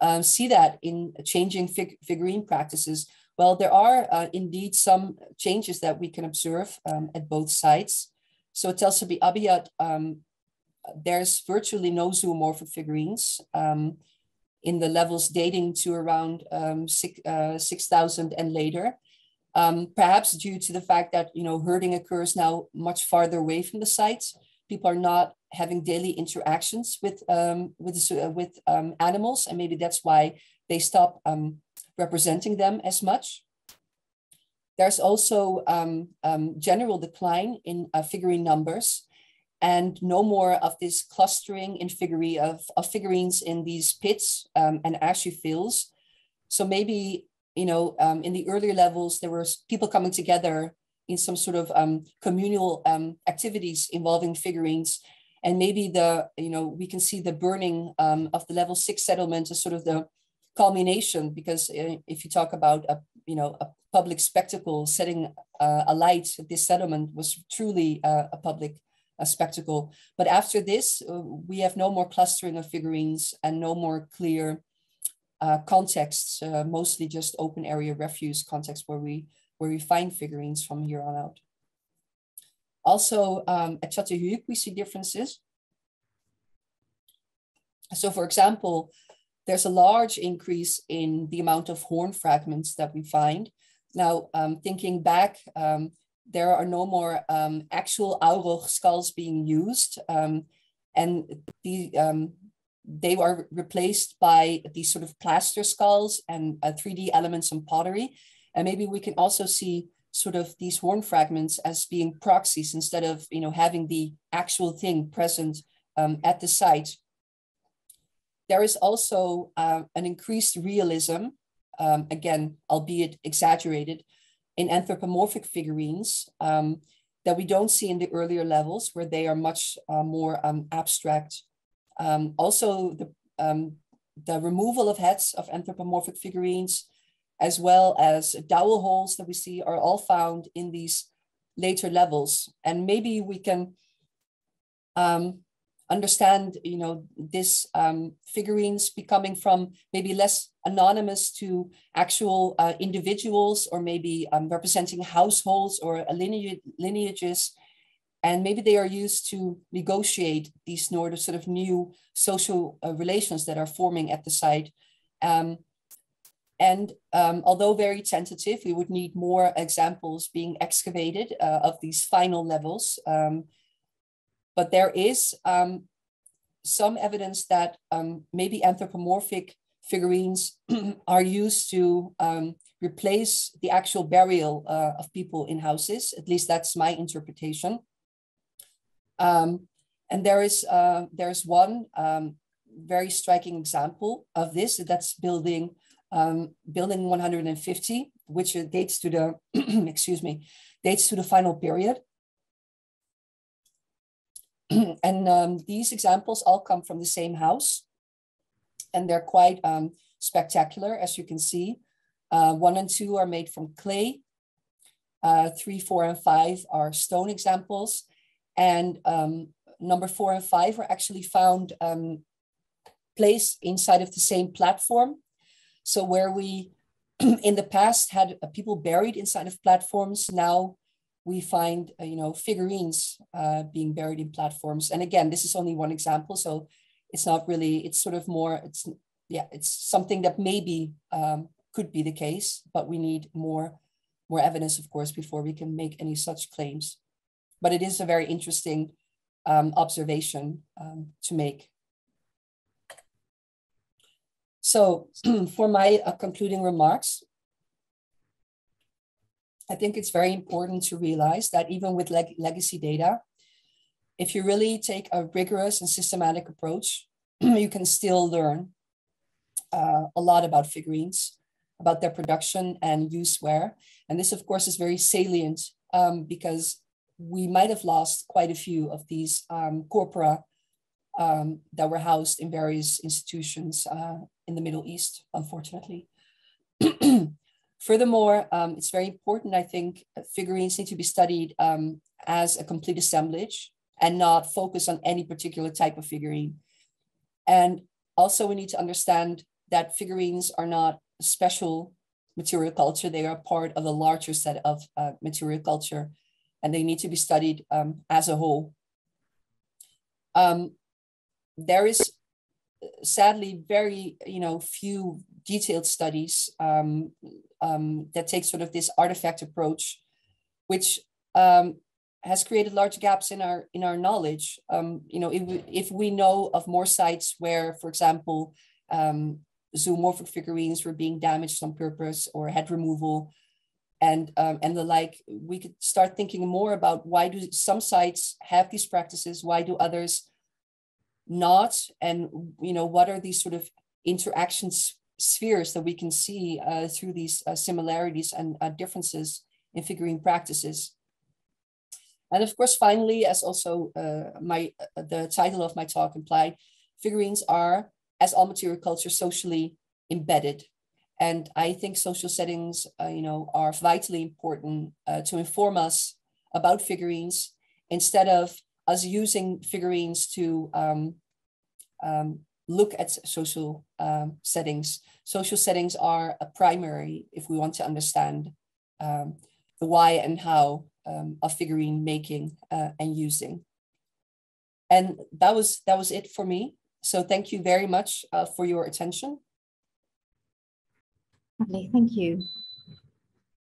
um, see that in changing fig figurine practices? Well, there are uh, indeed some changes that we can observe um, at both sites. So Tell Sabi Abyad, um, there's virtually no zoomorphic figurines um, in the levels dating to around uh, 6,000 and later um, perhaps due to the fact that you know herding occurs now much farther away from the sites. People are not having daily interactions with um, with uh, with um, animals, and maybe that's why they stop um, representing them as much. There's also um, um, general decline in uh, figurine numbers, and no more of this clustering in figurine of, of figurines in these pits and ashy fills. So maybe you know, um, in the earlier levels, there were people coming together in some sort of um, communal um, activities involving figurines. And maybe the, you know, we can see the burning um, of the level six settlement as sort of the culmination, because uh, if you talk about a, you know, a public spectacle setting uh, alight, this settlement was truly uh, a public a spectacle. But after this, uh, we have no more clustering of figurines and no more clear uh, contexts, uh, mostly just open area refuse contexts where we, where we find figurines from here on out. Also um, at Çatalhöyük, we see differences. So for example, there's a large increase in the amount of horn fragments that we find. Now, um, thinking back, um, there are no more um, actual auroch skulls being used. Um, and the, um, they were replaced by these sort of plaster skulls and uh, 3D elements and pottery. And maybe we can also see sort of these horn fragments as being proxies instead of you know having the actual thing present um, at the site. There is also uh, an increased realism, um, again, albeit exaggerated, in anthropomorphic figurines um, that we don't see in the earlier levels where they are much uh, more um, abstract um, also, the, um, the removal of heads of anthropomorphic figurines, as well as dowel holes that we see are all found in these later levels. And maybe we can um, understand, you know, this um, figurines becoming from maybe less anonymous to actual uh, individuals or maybe um, representing households or lineage, lineages and maybe they are used to negotiate these sort of, sort of new social uh, relations that are forming at the site. Um, and um, although very tentative, we would need more examples being excavated uh, of these final levels. Um, but there is um, some evidence that um, maybe anthropomorphic figurines (clears throat) are used to um, replace the actual burial uh, of people in houses. At least that's my interpretation. Um, and there is uh, there's one um, very striking example of this. That's building um, building 150, which dates to the (clears throat) excuse me dates to the final period. (clears throat) and um, these examples all come from the same house, and they're quite um, spectacular, as you can see. Uh, one and two are made from clay. Uh, three, four, and five are stone examples. And um, number four and five were actually found um, placed inside of the same platform. So where we (clears throat) in the past had uh, people buried inside of platforms, now we find uh, you know figurines uh, being buried in platforms. And again, this is only one example, so it's not really. It's sort of more. It's yeah. It's something that maybe um, could be the case, but we need more more evidence, of course, before we can make any such claims. But it is a very interesting um, observation um, to make. So (clears throat) for my uh, concluding remarks, I think it's very important to realize that even with leg legacy data, if you really take a rigorous and systematic approach, (clears throat) you can still learn uh, a lot about figurines, about their production and use-wear. And this, of course, is very salient um, because we might have lost quite a few of these um, corpora um, that were housed in various institutions uh, in the Middle East, unfortunately. (clears throat) Furthermore, um, it's very important, I think, figurines need to be studied um, as a complete assemblage and not focus on any particular type of figurine. And also we need to understand that figurines are not special material culture. They are part of a larger set of uh, material culture and they need to be studied um, as a whole. Um, there is sadly very you know few detailed studies um, um, that take sort of this artifact approach, which um, has created large gaps in our in our knowledge. Um, you know, if we, if we know of more sites where, for example, zoomorphic figurines were being damaged on purpose or head removal, and um, and the like, we could start thinking more about why do some sites have these practices, why do others not, and you know what are these sort of interactions spheres that we can see uh, through these uh, similarities and uh, differences in figurine practices. And of course, finally, as also uh, my uh, the title of my talk implied, figurines are, as all material culture, socially embedded. And I think social settings, uh, you know, are vitally important to inform us about figurines instead of us using figurines to um, um, look at social um, settings. Social settings are a primary if we want to understand um, the why and how um, of figurine making uh, and using. And that was that was it for me. So thank you very much uh, for your attention. Lovely, thank you.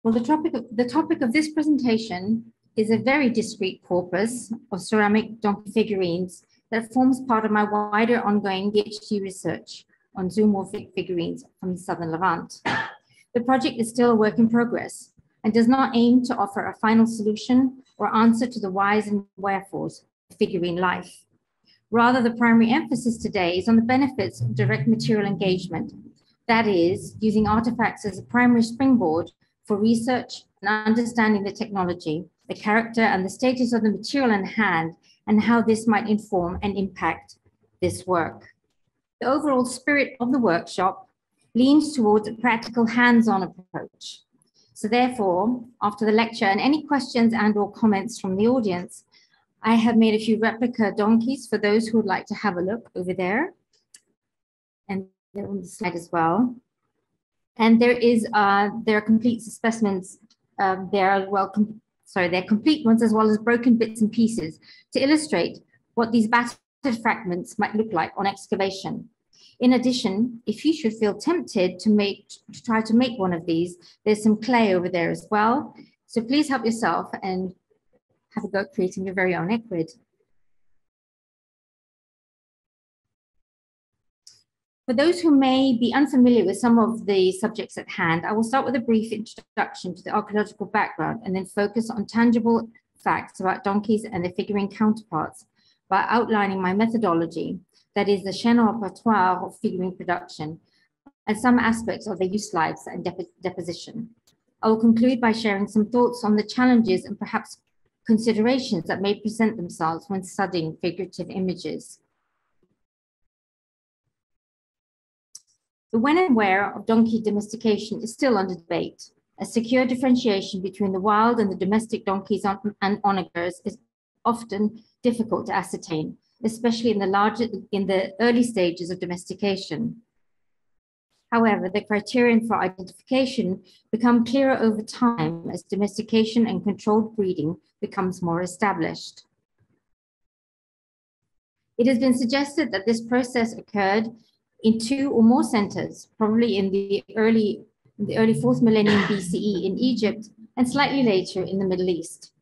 Well, the topic of, the topic of this presentation is a very discrete corpus of ceramic donkey figurines that forms part of my wider ongoing PhD research on zoomorphic figurines from the Southern Levant. The project is still a work in progress and does not aim to offer a final solution or answer to the whys and wherefores of figurine life. Rather, the primary emphasis today is on the benefits of direct material engagement, that is, using artifacts as a primary springboard for research and understanding the technology, the character and the status of the material in hand and how this might inform and impact this work. The overall spirit of the workshop leans towards a practical hands-on approach. So therefore, after the lecture and any questions and or comments from the audience, I have made a few replica donkeys for those who would like to have a look over there. And they're on the slide as well. And there is, uh, there are complete specimens um, there as well, sorry, they're complete ones as well as broken bits and pieces to illustrate what these battered fragments might look like on excavation. In addition, if you should feel tempted to make to try to make one of these, there's some clay over there as well. So please help yourself and have a go at creating your very own equid. For those who may be unfamiliar with some of the subjects at hand, I will start with a brief introduction to the archaeological background and then focus on tangible facts about donkeys and their figurine counterparts by outlining my methodology, that is the chaîne opératoire of figurine production, and some aspects of their use lives and dep deposition. I will conclude by sharing some thoughts on the challenges and perhaps considerations that may present themselves when studying figurative images. The when and where of donkey domestication is still under debate. A secure differentiation between the wild and the domestic donkeys and onagers is often difficult to ascertain, especially in the larger in the early stages of domestication. However, the criterion for identification become clearer over time as domestication and controlled breeding becomes more established. It has been suggested that this process occurred in two or more centers, probably in the early the early fourth millennium BCE in Egypt and slightly later in the Middle East.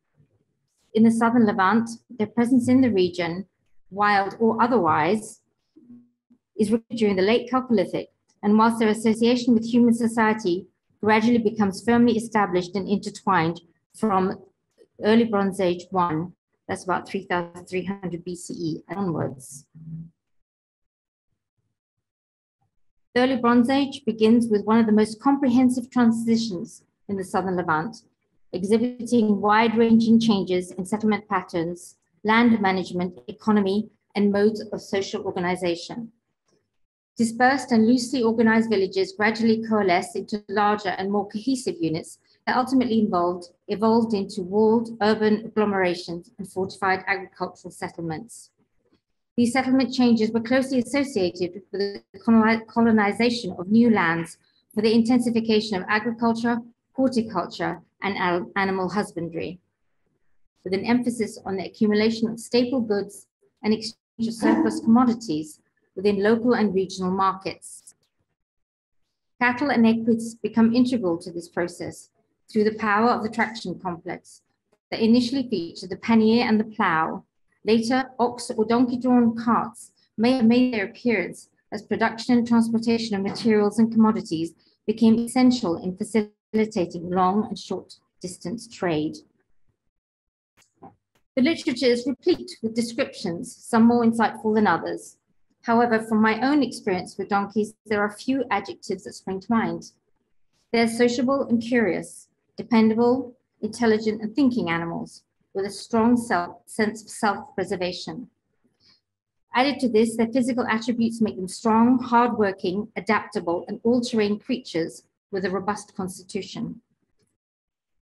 In the southern Levant, their presence in the region, wild or otherwise, is during the late Chalcolithic, and whilst their association with human society gradually becomes firmly established and intertwined from early Bronze Age 1, that's about 3,300 BCE onwards. The early Bronze Age begins with one of the most comprehensive transitions in the southern Levant, exhibiting wide-ranging changes in settlement patterns, land management, economy, and modes of social organization. Dispersed and loosely organized villages gradually coalesced into larger and more cohesive units that ultimately involved, evolved into walled urban agglomerations and fortified agricultural settlements. These settlement changes were closely associated with the colonization of new lands for the intensification of agriculture, horticulture, and animal husbandry, with an emphasis on the accumulation of staple goods and exchange of surplus commodities within local and regional markets. Cattle and equids become integral to this process through the power of the traction complex that initially featured the pannier and the plow. Later, ox or donkey drawn carts may have made their appearance as production and transportation of materials and commodities became essential in facilitating long and short distance trade. The literature is replete with descriptions, some more insightful than others, However, from my own experience with donkeys, there are few adjectives that spring to mind. They're sociable and curious, dependable, intelligent, and thinking animals with a strong self, sense of self preservation. Added to this, their physical attributes make them strong, hardworking, adaptable, and all terrain creatures with a robust constitution.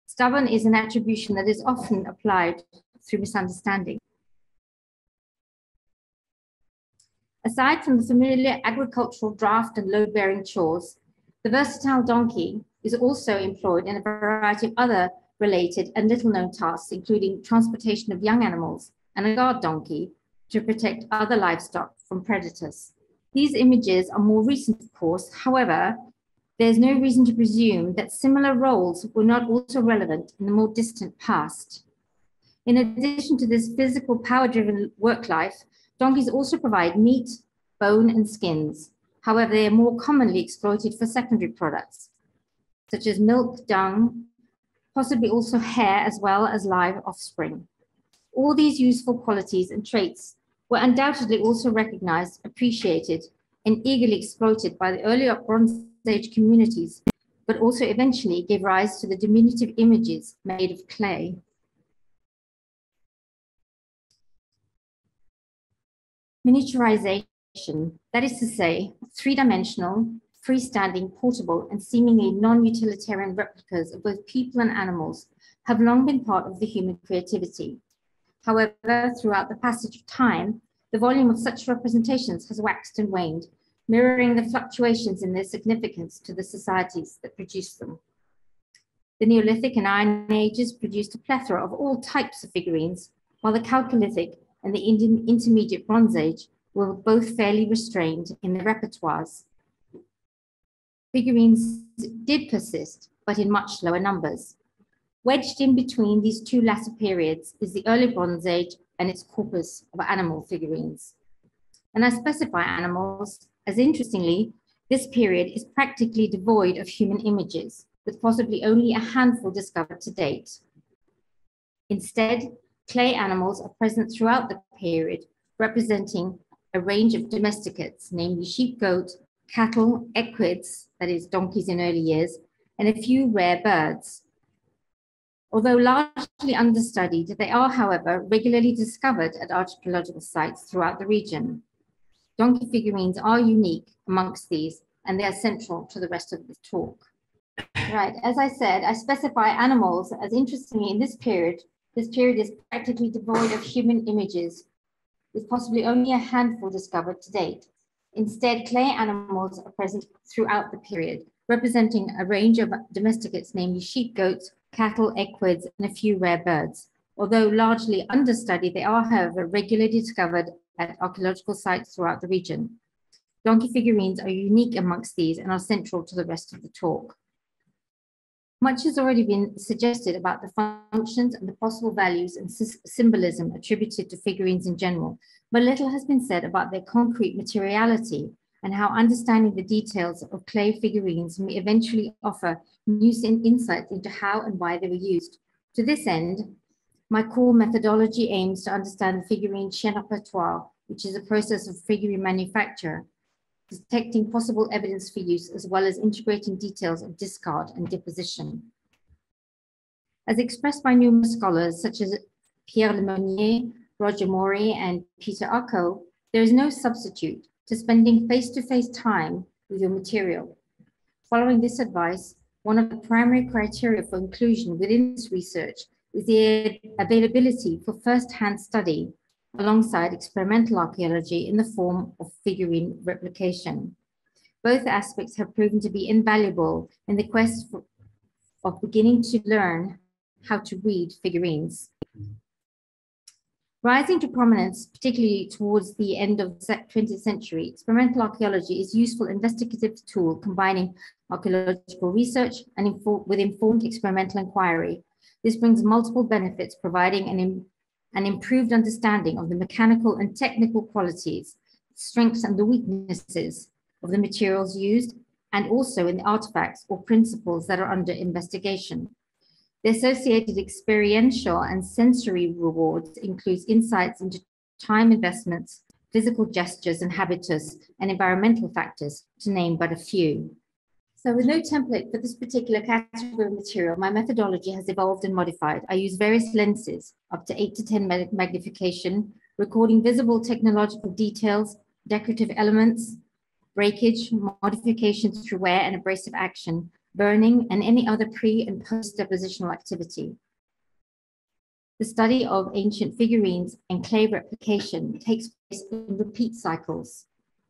Stubborn is an attribution that is often applied through misunderstanding. Aside from the familiar agricultural draft and load bearing chores, the versatile donkey is also employed in a variety of other related and little known tasks, including transportation of young animals and a guard donkey to protect other livestock from predators. These images are more recent, of course. However, there's no reason to presume that similar roles were not also relevant in the more distant past. In addition to this physical power driven work life, Donkeys also provide meat, bone, and skins. However, they are more commonly exploited for secondary products, such as milk, dung, possibly also hair, as well as live offspring. All these useful qualities and traits were undoubtedly also recognized, appreciated, and eagerly exploited by the earlier Bronze Age communities, but also eventually gave rise to the diminutive images made of clay. Miniaturization, that is to say, three-dimensional, freestanding, portable, and seemingly non-utilitarian replicas of both people and animals have long been part of the human creativity. However, throughout the passage of time, the volume of such representations has waxed and waned, mirroring the fluctuations in their significance to the societies that produced them. The Neolithic and Iron Ages produced a plethora of all types of figurines, while the Chalcolithic and the Intermediate Bronze Age were both fairly restrained in their repertoires. Figurines did persist, but in much lower numbers. Wedged in between these two latter periods is the early Bronze Age and its corpus of animal figurines. And I specify animals, as interestingly, this period is practically devoid of human images, with possibly only a handful discovered to date. Instead, clay animals are present throughout the period, representing a range of domesticates, namely sheep, goat, cattle, equids, that is donkeys in early years, and a few rare birds. Although largely understudied, they are, however, regularly discovered at archaeological sites throughout the region. Donkey figurines are unique amongst these, and they are central to the rest of the talk. Right, as I said, I specify animals as interestingly in this period this period is practically devoid of human images, with possibly only a handful discovered to date. Instead, clay animals are present throughout the period, representing a range of domesticates, namely sheep, goats, cattle, equids, and a few rare birds. Although largely understudied, they are, however, regularly discovered at archaeological sites throughout the region. Donkey figurines are unique amongst these and are central to the rest of the talk. Much has already been suggested about the functions and the possible values and symbolism attributed to figurines in general, but little has been said about their concrete materiality and how understanding the details of clay figurines may eventually offer new insights into how and why they were used. To this end, my core methodology aims to understand the figurine repertoire, which is a process of figurine manufacture, detecting possible evidence for use, as well as integrating details of discard and deposition. As expressed by numerous scholars, such as Pierre Lemonnier, Roger Moorey, and Peter Ucko, there is no substitute to spending face-to-face time with your material. Following this advice, one of the primary criteria for inclusion within this research is the availability for first-hand study alongside experimental archaeology in the form of figurine replication. Both aspects have proven to be invaluable in the quest for, of beginning to learn how to read figurines. Rising to prominence, particularly towards the end of the 20th century, experimental archaeology is a useful investigative tool combining archaeological research and info with informed experimental inquiry. This brings multiple benefits, providing an, an improved understanding of the mechanical and technical qualities, strengths and the weaknesses of the materials used, and also in the artifacts or principles that are under investigation. The associated experiential and sensory rewards includes insights into time investments, physical gestures and habitus, and environmental factors, to name but a few. So with no template for this particular category of material, my methodology has evolved and modified. I use various lenses, up to 8 to 10 magnification, recording visible technological details, decorative elements, breakage, modifications through wear and abrasive action, burning, and any other pre and post depositional activity. The study of ancient figurines and clay replication takes place in repeat cycles,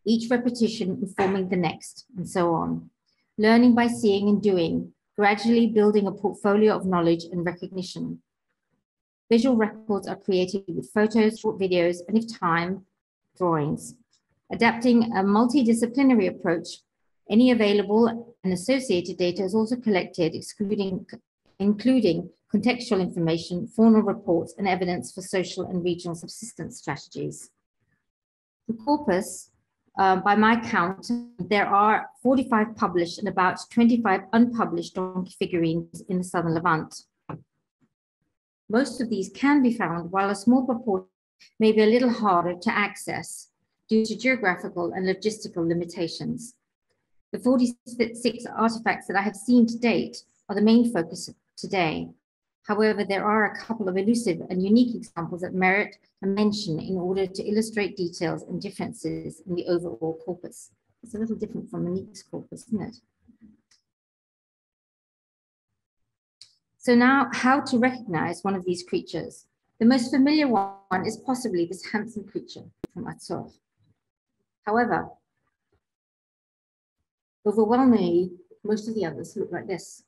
each repetition informing the next, and so on. Learning by seeing and doing, gradually building a portfolio of knowledge and recognition. Visual records are created with photos, short videos, and if time, drawings. Adapting a multidisciplinary approach any available and associated data is also collected, excluding, including contextual information, faunal reports, and evidence for social and regional subsistence strategies. The corpus, uh, by my count, there are 45 published and about 25 unpublished donkey figurines in the southern Levant. Most of these can be found, while a small proportion may be a little harder to access due to geographical and logistical limitations. The 46 artifacts that I have seen to date are the main focus today. However, there are a couple of elusive and unique examples that merit a mention in order to illustrate details and differences in the overall corpus. It's a little different from Monique's corpus, isn't it? So now how to recognize one of these creatures. The most familiar one is possibly this handsome creature from Azor. However, Overwhelmingly, most of the others look like this.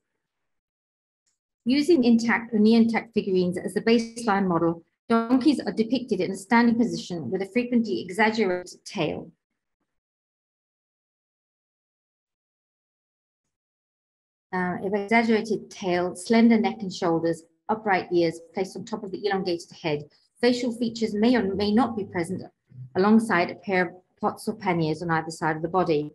Using intact or near-intact figurines as the baseline model, donkeys are depicted in a standing position with a frequently exaggerated tail. Uh, exaggerated tail, slender neck and shoulders, upright ears placed on top of the elongated head. Facial features may or may not be present alongside a pair of pots or panniers on either side of the body.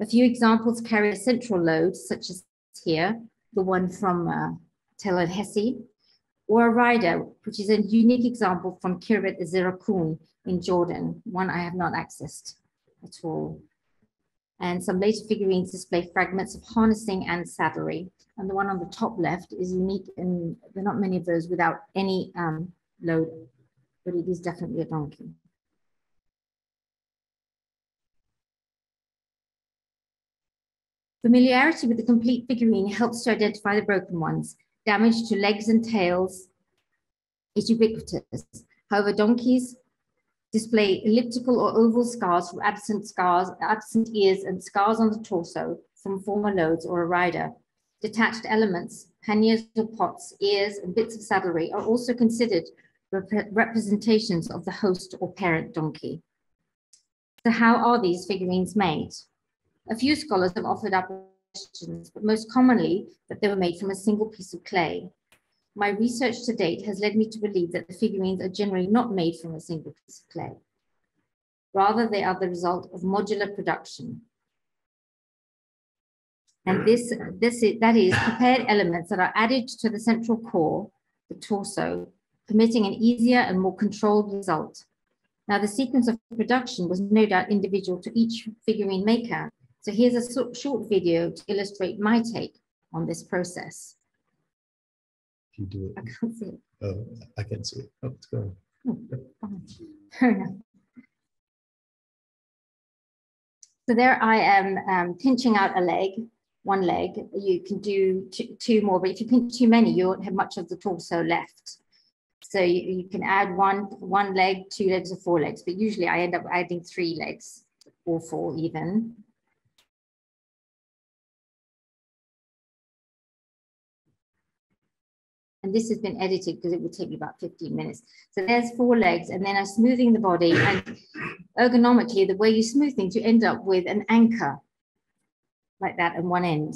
A few examples carry a central load, such as here, the one from uh, Hesi, or a rider, which is a unique example from Khirbet Zirakun in Jordan, one I have not accessed at all. And some later figurines display fragments of harnessing and saddlery. And the one on the top left is unique, and there are not many of those without any um, load, but it is definitely a donkey. Familiarity with the complete figurine helps to identify the broken ones. Damage to legs and tails is ubiquitous. However, donkeys display elliptical or oval scars from absent scars, absent ears, and scars on the torso from former loads or a rider. Detached elements, panniers or pots, ears, and bits of saddlery are also considered rep representations of the host or parent donkey. So how are these figurines made? A few scholars have offered up a suggestions, but most commonly that they were made from a single piece of clay. My research to date has led me to believe that the figurines are generally not made from a single piece of clay. Rather, they are the result of modular production. And this, this is, that is prepared elements that are added to the central core, the torso, permitting an easier and more controlled result. Now, the sequence of production was no doubt individual to each figurine maker. So here's a short video to illustrate my take on this process. If you do it. I can't see it. oh, I can see it. Oh, it's going. Fine. Fair enough. So there I am um, pinching out a leg, one leg. You can do two, two more, but if you pinch too many, you won't have much of the torso left. So you, you can add one, one leg, two legs, or four legs, but usually I end up adding three legs or four even. And this has been edited because it would take me about 15 minutes. So there's four legs and then I'm smoothing the body and ergonomically, the way you smooth things, you end up with an anchor like that on one end.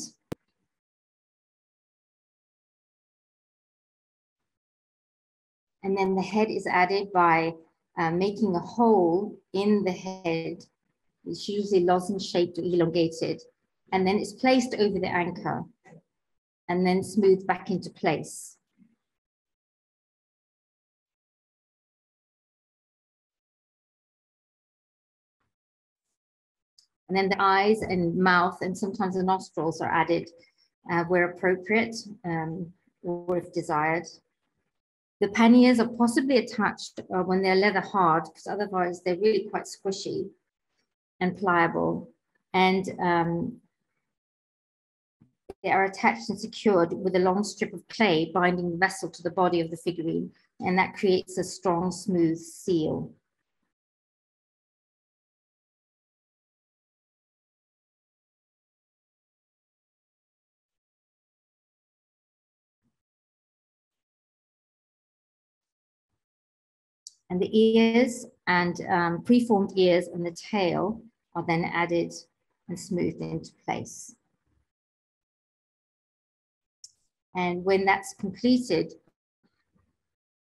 And then the head is added by uh, making a hole in the head. It's usually lozenge shaped or elongated. And then it's placed over the anchor and then smoothed back into place. And then the eyes and mouth and sometimes the nostrils are added uh, where appropriate um, or if desired. The panniers are possibly attached uh, when they're leather hard because otherwise they're really quite squishy and pliable. And um, they are attached and secured with a long strip of clay binding the vessel to the body of the figurine. And that creates a strong, smooth seal. And the ears and um, preformed ears and the tail are then added and smoothed into place. And when that's completed,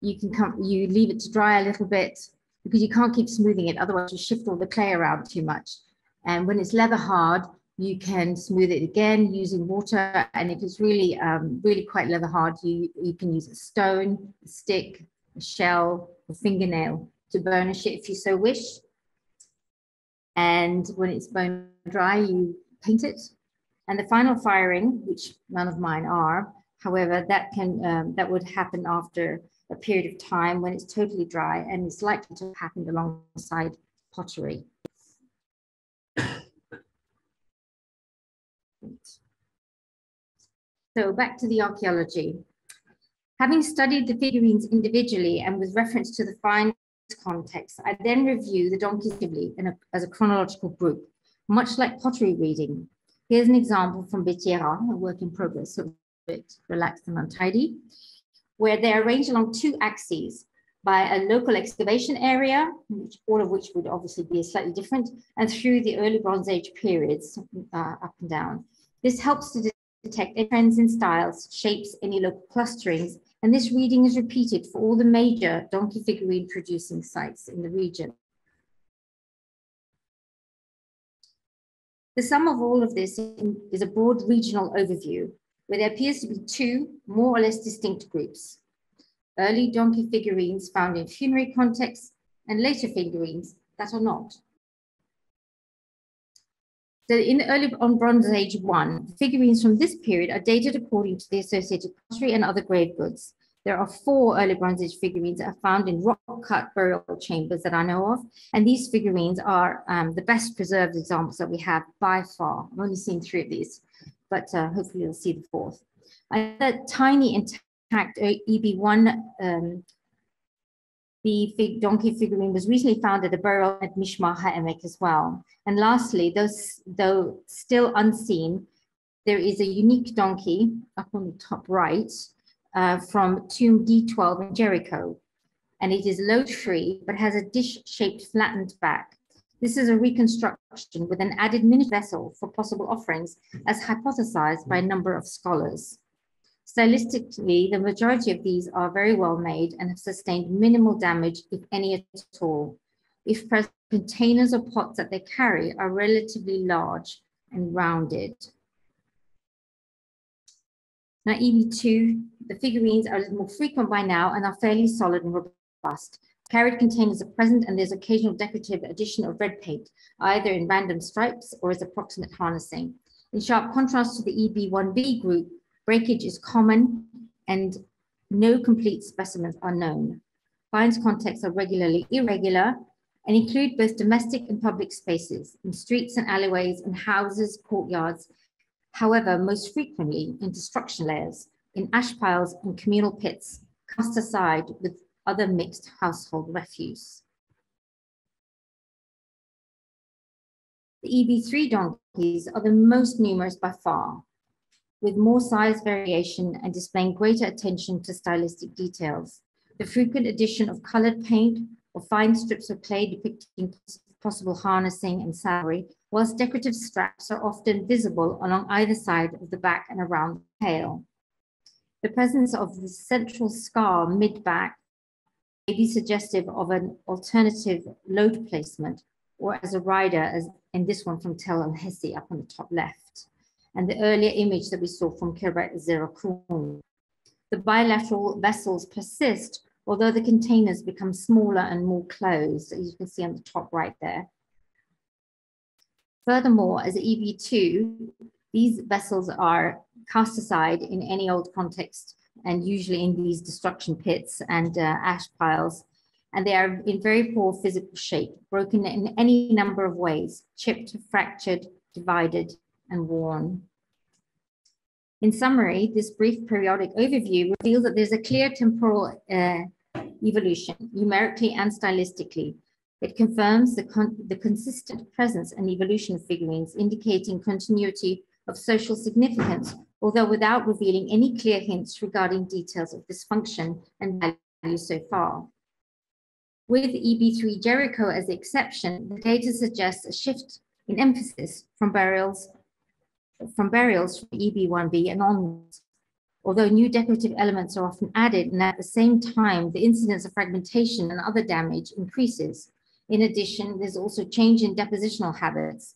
you can come, you leave it to dry a little bit because you can't keep smoothing it. Otherwise you shift all the clay around too much. And when it's leather hard, you can smooth it again using water. And if it's really, um, really quite leather hard, you, you can use a stone, a stick, a shell, a fingernail to burnish it if you so wish. And when it's bone dry, you paint it. And the final firing, which none of mine are, however, that can um, that would happen after a period of time when it's totally dry and it's likely to happen alongside pottery. So back to the archaeology. Having studied the figurines individually and with reference to the fine context, I then review the donkeys a, as a chronological group, much like pottery reading. Here's an example from Bet Yerah, a work in progress, so a bit relaxed and untidy, where they're arranged along two axes by a local excavation area, which, all of which would obviously be slightly different, and through the early Bronze Age periods uh, up and down. This helps to detect trends in styles, shapes, any local clusterings, and this reading is repeated for all the major donkey figurine producing sites in the region. The sum of all of this is a broad regional overview where there appears to be two more or less distinct groups. Early donkey figurines found in funerary contexts and later figurines that are not. So in the early on Bronze Age 1, figurines from this period are dated according to the associated pottery and other grave goods. There are four early Bronze Age figurines that are found in rock-cut burial chambers that I know of, and these figurines are um, the best preserved examples that we have by far. I've only seen three of these, but uh, hopefully you'll see the fourth. Another tiny intact EB1 um, the fig donkey figurine was recently found at a burial at Mishmar HaEmek as well. And lastly, those, though still unseen, there is a unique donkey up on the top right uh, from tomb D12 in Jericho. And it is load free, but has a dish shaped flattened back. This is a reconstruction with an added mini vessel for possible offerings as hypothesized by a number of scholars. Stylistically, the majority of these are very well made and have sustained minimal damage, if any at all. If containers or pots that they carry are relatively large and rounded. Now, EB2, the figurines are a little more frequent by now and are fairly solid and robust. Carried containers are present and there's occasional decorative addition of red paint, either in random stripes or as approximate harnessing. In sharp contrast to the EB1B group, breakage is common and no complete specimens are known. Finds contexts are regularly irregular and include both domestic and public spaces, in streets and alleyways, and houses, courtyards, however, most frequently in destruction layers, in ash piles and communal pits, cast aside with other mixed household refuse. The EB3 donkeys are the most numerous by far, with more size variation and displaying greater attention to stylistic details. The frequent addition of colored paint or fine strips of clay depicting possible harnessing and saddlery, whilst decorative straps are often visible along either side of the back and around the tail. The presence of the central scar mid-back may be suggestive of an alternative load placement or as a rider, as in this one from Tel El Hessi up on the top left, and the earlier image that we saw from Khirbet Zeraqun. The bilateral vessels persist, although the containers become smaller and more closed, as you can see on the top right there. Furthermore, as EB2, these vessels are cast aside in any old context and usually in these destruction pits and uh, ash piles. And they are in very poor physical shape, broken in any number of ways, chipped, fractured, divided, and worn. In summary, this brief periodic overview reveals that there's a clear temporal uh, evolution, numerically and stylistically. It confirms the, con the consistent presence and evolution of figurines, indicating continuity of social significance, although without revealing any clear hints regarding details of this function and value so far. With EB3 Jericho as the exception, the data suggests a shift in emphasis from burials from burials from EB1B and onwards. Although new decorative elements are often added, and at the same time, the incidence of fragmentation and other damage increases. In addition, there's also change in depositional habits.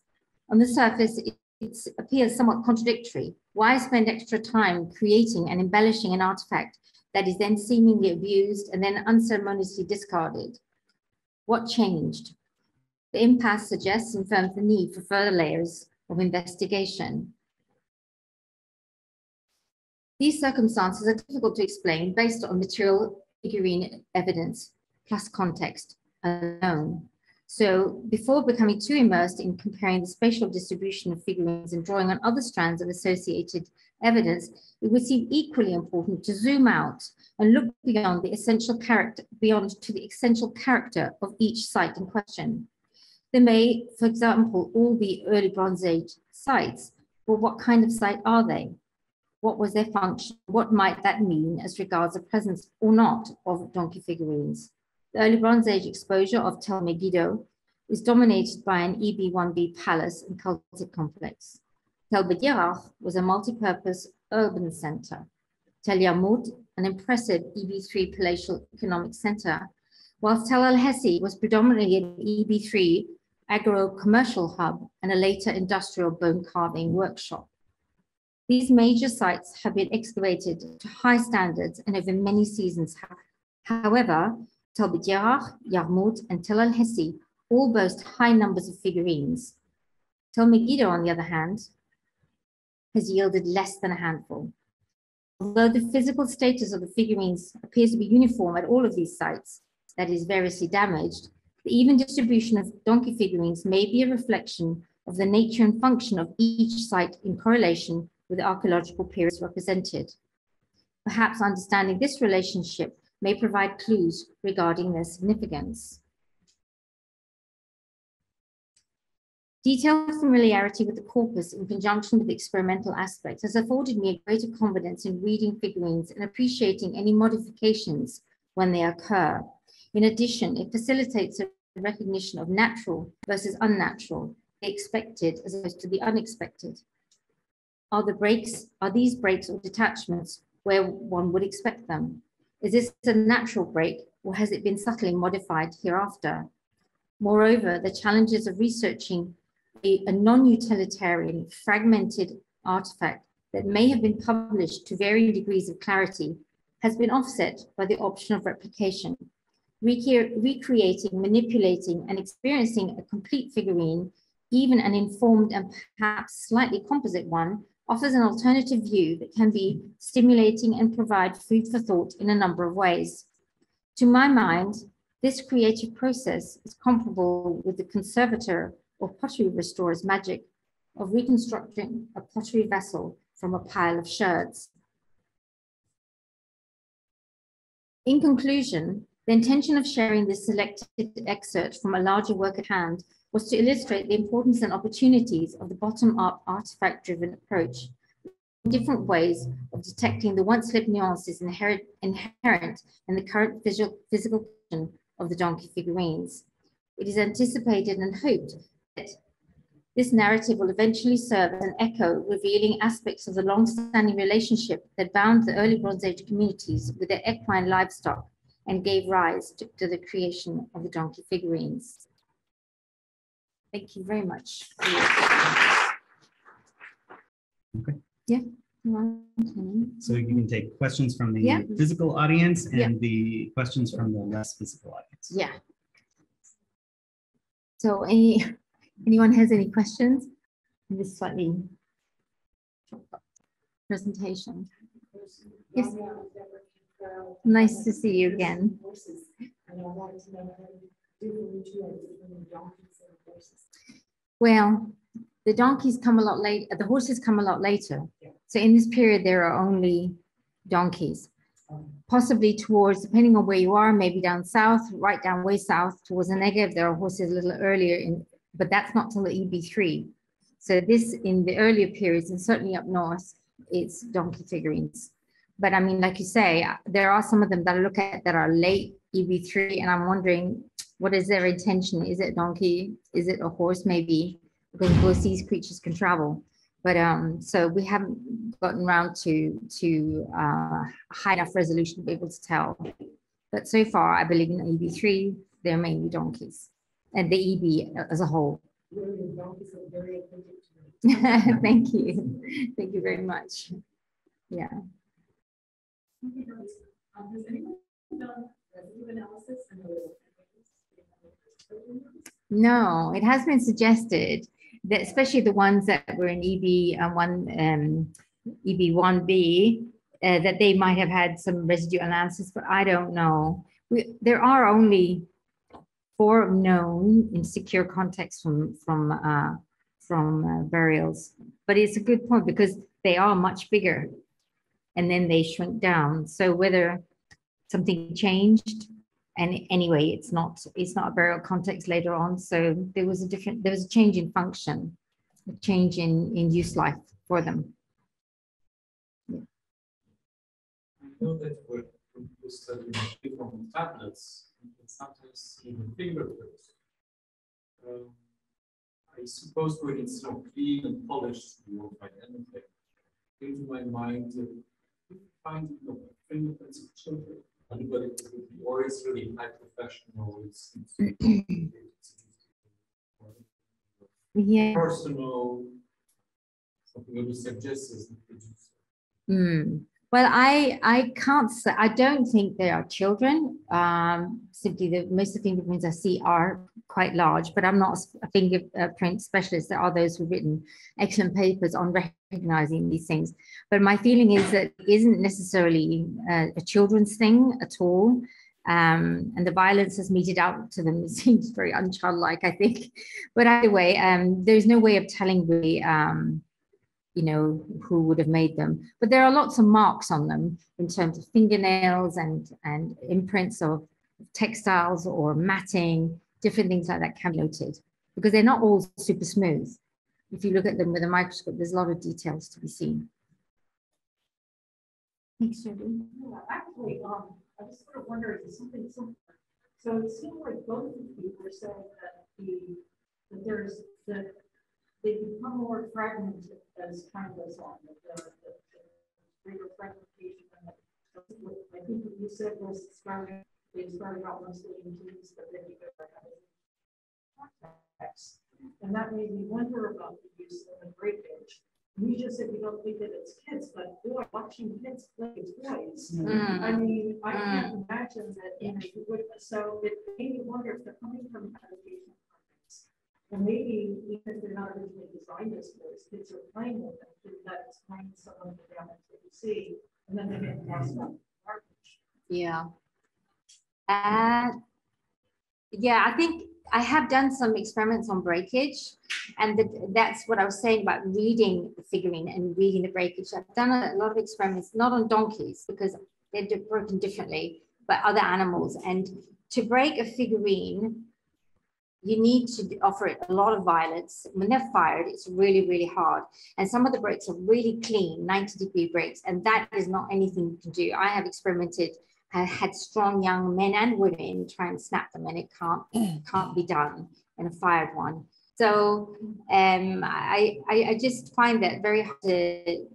On the surface, it, it appears somewhat contradictory. Why spend extra time creating and embellishing an artifact that is then seemingly abused and then unceremoniously discarded? What changed? The impasse suggests and firms the need for further layers of investigation. These circumstances are difficult to explain based on material figurine evidence plus context alone. So before becoming too immersed in comparing the spatial distribution of figurines and drawing on other strands of associated evidence, it would seem equally important to zoom out and look beyond the essential character, beyond to the essential character of each site in question. There may, for example, all be early Bronze Age sites, but what kind of site are they? What was their function? What might that mean as regards the presence or not of donkey figurines? The early Bronze Age exposure of Tel Megiddo is dominated by an EB1B palace and cultic complex. Tel Bet Yerah was a multi-purpose urban center. Tel Yarmuth, an impressive EB3 palatial economic center, whilst Tel El Hessi was predominantly an EB3 agro-commercial hub and a later industrial bone carving workshop. These major sites have been excavated to high standards and over many seasons. However, Tel Yarmuth, and Tel El Hessi all boast high numbers of figurines. Tel Megiddo, on the other hand, has yielded less than a handful. Although the physical status of the figurines appears to be uniform at all of these sites, that is variously damaged, the even distribution of donkey figurines may be a reflection of the nature and function of each site in correlation with the archaeological periods represented. Perhaps understanding this relationship may provide clues regarding their significance. Detailed familiarity with the corpus in conjunction with the experimental aspects has afforded me a greater confidence in reading figurines and appreciating any modifications when they occur. In addition, it facilitates a recognition of natural versus unnatural, the expected as opposed to the unexpected. Are the breaks, are these breaks or detachments where one would expect them? Is this a natural break or has it been subtly modified hereafter? Moreover, the challenges of researching a, a non-utilitarian, fragmented artifact that may have been published to varying degrees of clarity has been offset by the option of replication. Recre recreating, manipulating, and experiencing a complete figurine, even an informed and perhaps slightly composite one, offers an alternative view that can be stimulating and provide food for thought in a number of ways. To my mind, this creative process is comparable with the conservator or pottery restorer's magic of reconstructing a pottery vessel from a pile of sherds. In conclusion, the intention of sharing this selected excerpt from a larger work at hand was to illustrate the importance and opportunities of the bottom-up artifact-driven approach, different ways of detecting the once-lived nuances inherent, inherent in the current visual, physical of the donkey figurines. It is anticipated and hoped that this narrative will eventually serve as an echo, revealing aspects of the long-standing relationship that bound the early Bronze Age communities with their equine livestock and gave rise to, to the creation of the donkey figurines. Thank you very much. Okay. Yeah. So you can take questions from the Yeah. physical audience and Yeah. the questions from the less physical audience. Yeah. So any, anyone has any questions? in This slightly presentation. Yes. Nice to see you again. Well, the donkeys come a lot late, the horses come a lot later. So in this period, there are only donkeys. Possibly towards, depending on where you are, maybe down south, right down way south towards the Negev, there are horses a little earlier in, but that's not till the EB3. So this in the earlier periods and certainly up north, it's donkey figurines. But I mean, like you say, there are some of them that I look at that are late EB3 and I'm wondering what is their intention? Is it donkey? Is it a horse maybe? Because both these creatures can travel. But um, so we haven't gotten around to to uh, high enough resolution to be able to tell. But so far, I believe in EB3, they're mainly donkeys and the EB as a whole. (laughs) Thank you. Thank you very much. Yeah. No, it has been suggested that especially the ones that were in EB uh, one um, EB one B, uh, that they might have had some residue analysis, but I don't know. We, there are only four known in secure context from from uh, from uh, burials, but it's a good point because they are much bigger, and then they shrink down. So whether something changed and anyway it's not it's not a burial context later on so there was a different there was a change in function a change in in use life for them I know that when people study different tablets, and sometimes even fingerprints. Um, I suppose when it's not clean and polished, you won't anything. Came to my mind you find you fingerprints of children anybody or it's really high professional, it's, it's yeah personal, something that we suggest as the producer. mm. well i i can't say i don't think they are children um simply the most of the fingerprints i see are quite large but i'm not a fingerprint specialist there are those who've written excellent papers on recognizing these things but my feeling is that it isn't necessarily a, a children's thing at all um, and the violence has meted out to them. It seems very unchildlike, I think. But anyway, um, there's no way of telling really, um, you know, who would have made them. But there are lots of marks on them in terms of fingernails and and imprints of textiles or matting, different things like that can be noted because they're not all super smooth. If you look at them with a microscope, there's a lot of details to be seen. Thanks. Yeah, actually, um, I just sort of wonder, is something so So it seemed like both of you were saying that the, that there's, that they become more fragmented as time goes on. That greater fragmentation I think what you said was starting, they started out mostly in teams, but then you go back context. And that made me wonder about the use of the breakage. You just said you don't think that it's kids, but boy, watching kids play toys. Mm. I mean, I can't imagine that, you know, you would, so it made me wonder if they're coming from education context. And maybe because they're not originally designed as toys, kids are playing with them, could that explain some of the damage that you see, and then they get lost up. in garbage. Yeah. Uh, yeah, I think I have done some experiments on breakage, and the, that's what I was saying about reading the figurine and reading the breakage. I've done a, lot of experiments, not on donkeys because they're broken differently, but other animals. And to break a figurine, you need to offer it a lot of violence. When they're fired, it's really, really hard. And some of the breaks are really clean, 90 degree breaks, and that is not anything you can do. I have experimented I had strong young men and women try and snap them, and it can't (clears throat) can't be done And a fired one. So um, I, I I just find that very hard to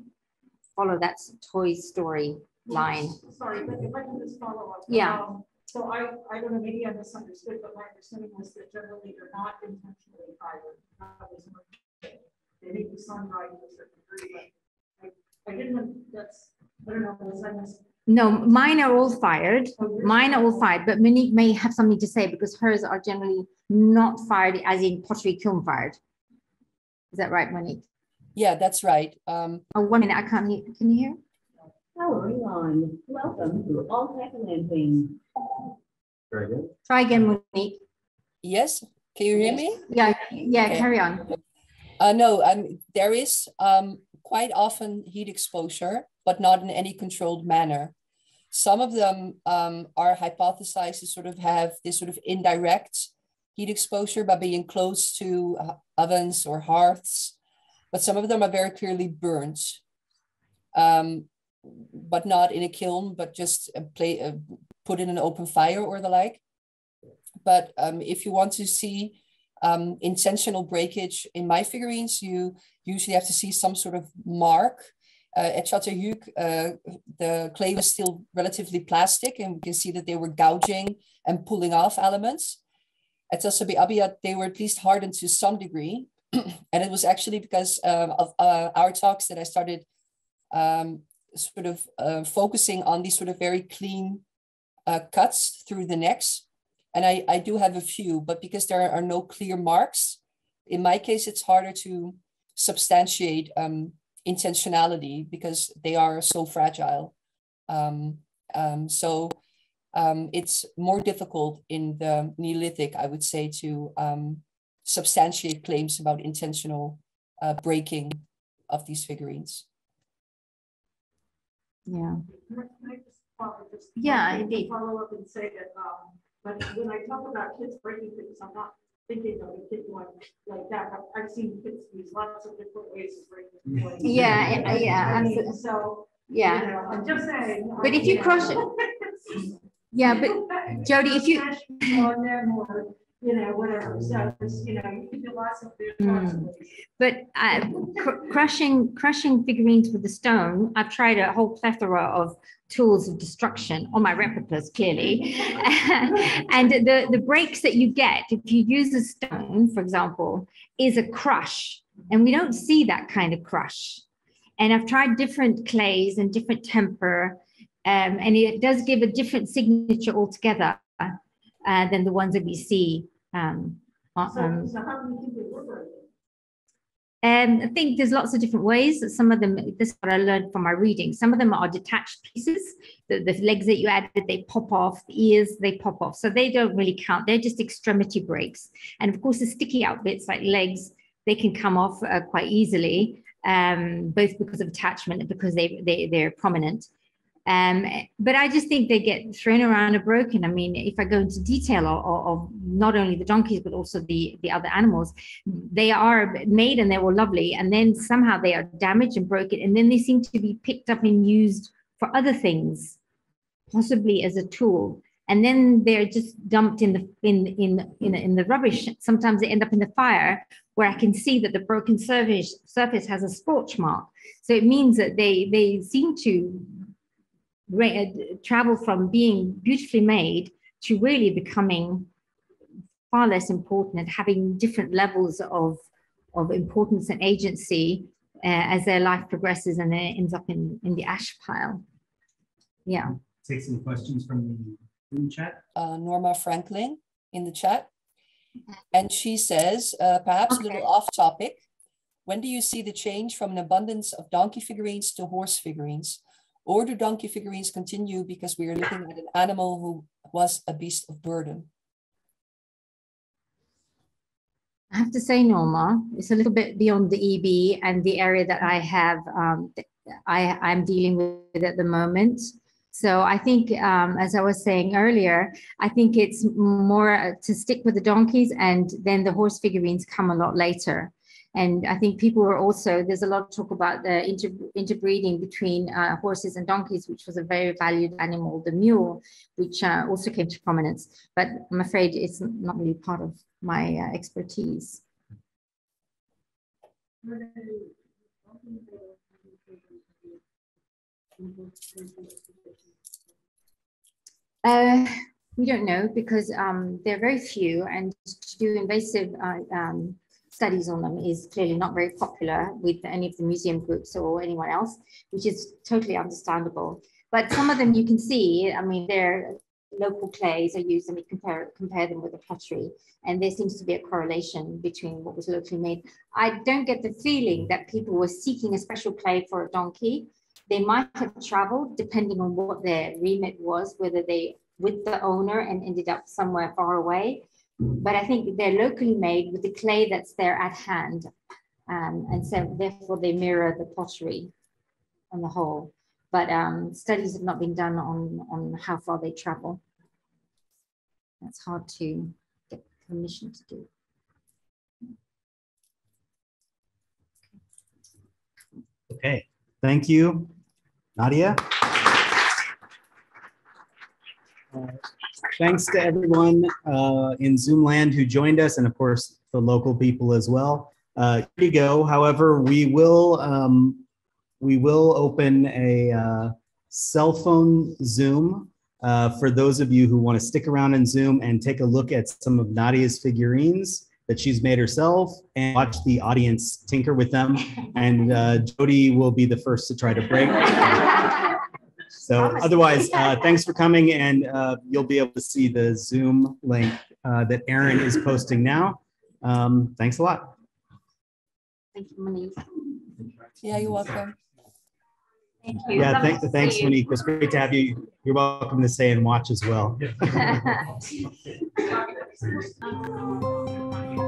follow that Toy Story line. Sorry, but if I can just follow up. Yeah. Um, So I, I don't know, maybe I misunderstood, but my understanding was that generally they're not intentionally fired. That was my- They may be sun-dried to a certain degree, but I, I didn't, know that's, I don't know, was I mis- No, mine are all fired. Mine are all fired, but Monique may have something to say because hers are generally not fired, as in pottery kiln fired. Is that right, Monique? Yeah, that's right. Um, Oh, one minute, I can't hear. Can you hear? Hello, everyone. Welcome to All Tech Lamping. Very good. Try again, Monique. yes, can you hear me? Yeah, yeah, Okay. carry on. Uh, no, um, there is um, quite often heat exposure, but not in any controlled manner. Some of them um, are hypothesized to sort of have this sort of indirect heat exposure by being close to uh, ovens or hearths, but some of them are very clearly burnt, um, but not in a kiln, but just uh, play, uh, put in an open fire or the like. But um, if you want to see um, intentional breakage in my figurines, you usually have to see some sort of mark. Uh, at Çatalhöyük, uh, the clay was still relatively plastic, and we can see that they were gouging and pulling off elements. At Tell Sabi Abyad, they were at least hardened to some degree. (clears throat) and it was actually because um, of uh, our talks that I started um, sort of uh, focusing on these sort of very clean uh, cuts through the necks and I, I do have a few, but because there are no clear marks, in my case, it's harder to substantiate um, intentionality because they are so fragile. Um, um, so um, it's more difficult in the Neolithic, I would say, to um, substantiate claims about intentional uh, breaking of these figurines. Yeah. Can I- can I just follow- just- Yeah, to indeed. Follow up and say that, um, but when I talk about kids breaking things, I'm not thinking of a kid going like that. I've- I've seen kids use lots of different ways of breaking. toys. Yeah, yeah, yeah, I mean, absolutely. So, you Yeah. know, I'm just saying. But if you um, crush it- (laughs) Yeah, but (laughs) Jody, if you- On them or, you know, whatever, so, it's, you know, you can do lots of. ways. But uh, cr- crushing crushing figurines with a stone, I've tried a whole plethora of tools of destruction on my replicas, clearly. (laughs) and the, the breaks that you get if you use a stone, for example, is a crush. And we don't see that kind of crush. And I've tried different clays and different temper, um, and it does give a different signature altogether uh, than the ones that we see. Um, So, so how do you think they were um, I think there's lots of different ways. Some of them, this is what I learned from my reading. Some of them are detached pieces. The, the legs that you added, they pop off. The ears, they pop off. So they don't really count. They're just extremity breaks. And of course, the sticky out bits like legs, they can come off uh, quite easily, um, both because of attachment and because they, they, they're prominent. Um, but I just think they get thrown around and broken. I mean, if I go into detail of, not only the donkeys, but also the, the other animals, they are made and they were lovely and then somehow they are damaged and broken and then they seem to be picked up and used for other things possibly as a tool and then they're just dumped in the in in in, in the rubbish. Sometimes they end up in the fire, where I can see that the broken surface surface has a scorch mark. So it means that they they seem to travel from being beautifully made to really becoming far less important and having different levels of of importance and agency uh, as their life progresses and it ends up in in the ash pile. Yeah. Take some questions from the room chat. Uh, Norma Franklin in the chat. And she says, uh, perhaps okay. a little off topic, when do you see the change from an abundance of donkey figurines to horse figurines? Or do donkey figurines continue because we are looking at an animal who was a beast of burden? I have to say, Norma, it's a little bit beyond the EB and the area that I have, um, I, I'm dealing with at the moment. So I think, um, as I was saying earlier, I think it's more to stick with the donkeys and then the horse figurines come a lot later. And I think people were also, there's a lot of talk about the inter, interbreeding between uh, horses and donkeys, which was a very valued animal, the mule, which uh, also came to prominence. But I'm afraid it's not really part of my uh, expertise. Uh, we don't know because um, there are very few, and to do invasive uh, um, studies on them is clearly not very popular with any of the museum groups or anyone else, which is totally understandable. But some of them you can see, I mean, they're local clays are used and we compare compare them with the pottery and there seems to be a correlation between what was locally made i don't get the feeling that people were seeking a special clay for a donkey they might have traveled depending on what their remit was, whether they with the owner and ended up somewhere far away. But I think they're locally made with the clay that's there at hand. Um, and so therefore they mirror the pottery on the whole. But um, studies have not been done on, on how far they travel. That's hard to get permission to do. Okay, thank you. Nadia? Uh, thanks to everyone uh, in Zoom land who joined us and of course the local people as well. Uh, here you go. However, we will um, we will open a uh, cell phone Zoom uh, for those of you who want to stick around in Zoom and take a look at some of Nadia's figurines that she's made herself and watch the audience tinker with them. And uh, Jody will be the first to try to break. So otherwise, uh, thanks for coming and uh, you'll be able to see the Zoom link uh, that Erin is posting now. Um, thanks a lot. Thank you, Monique. Yeah, you're welcome. Thank you. Yeah, thank, thanks, Monique. It was great to have you. You're welcome to stay and watch as well. (laughs) (laughs)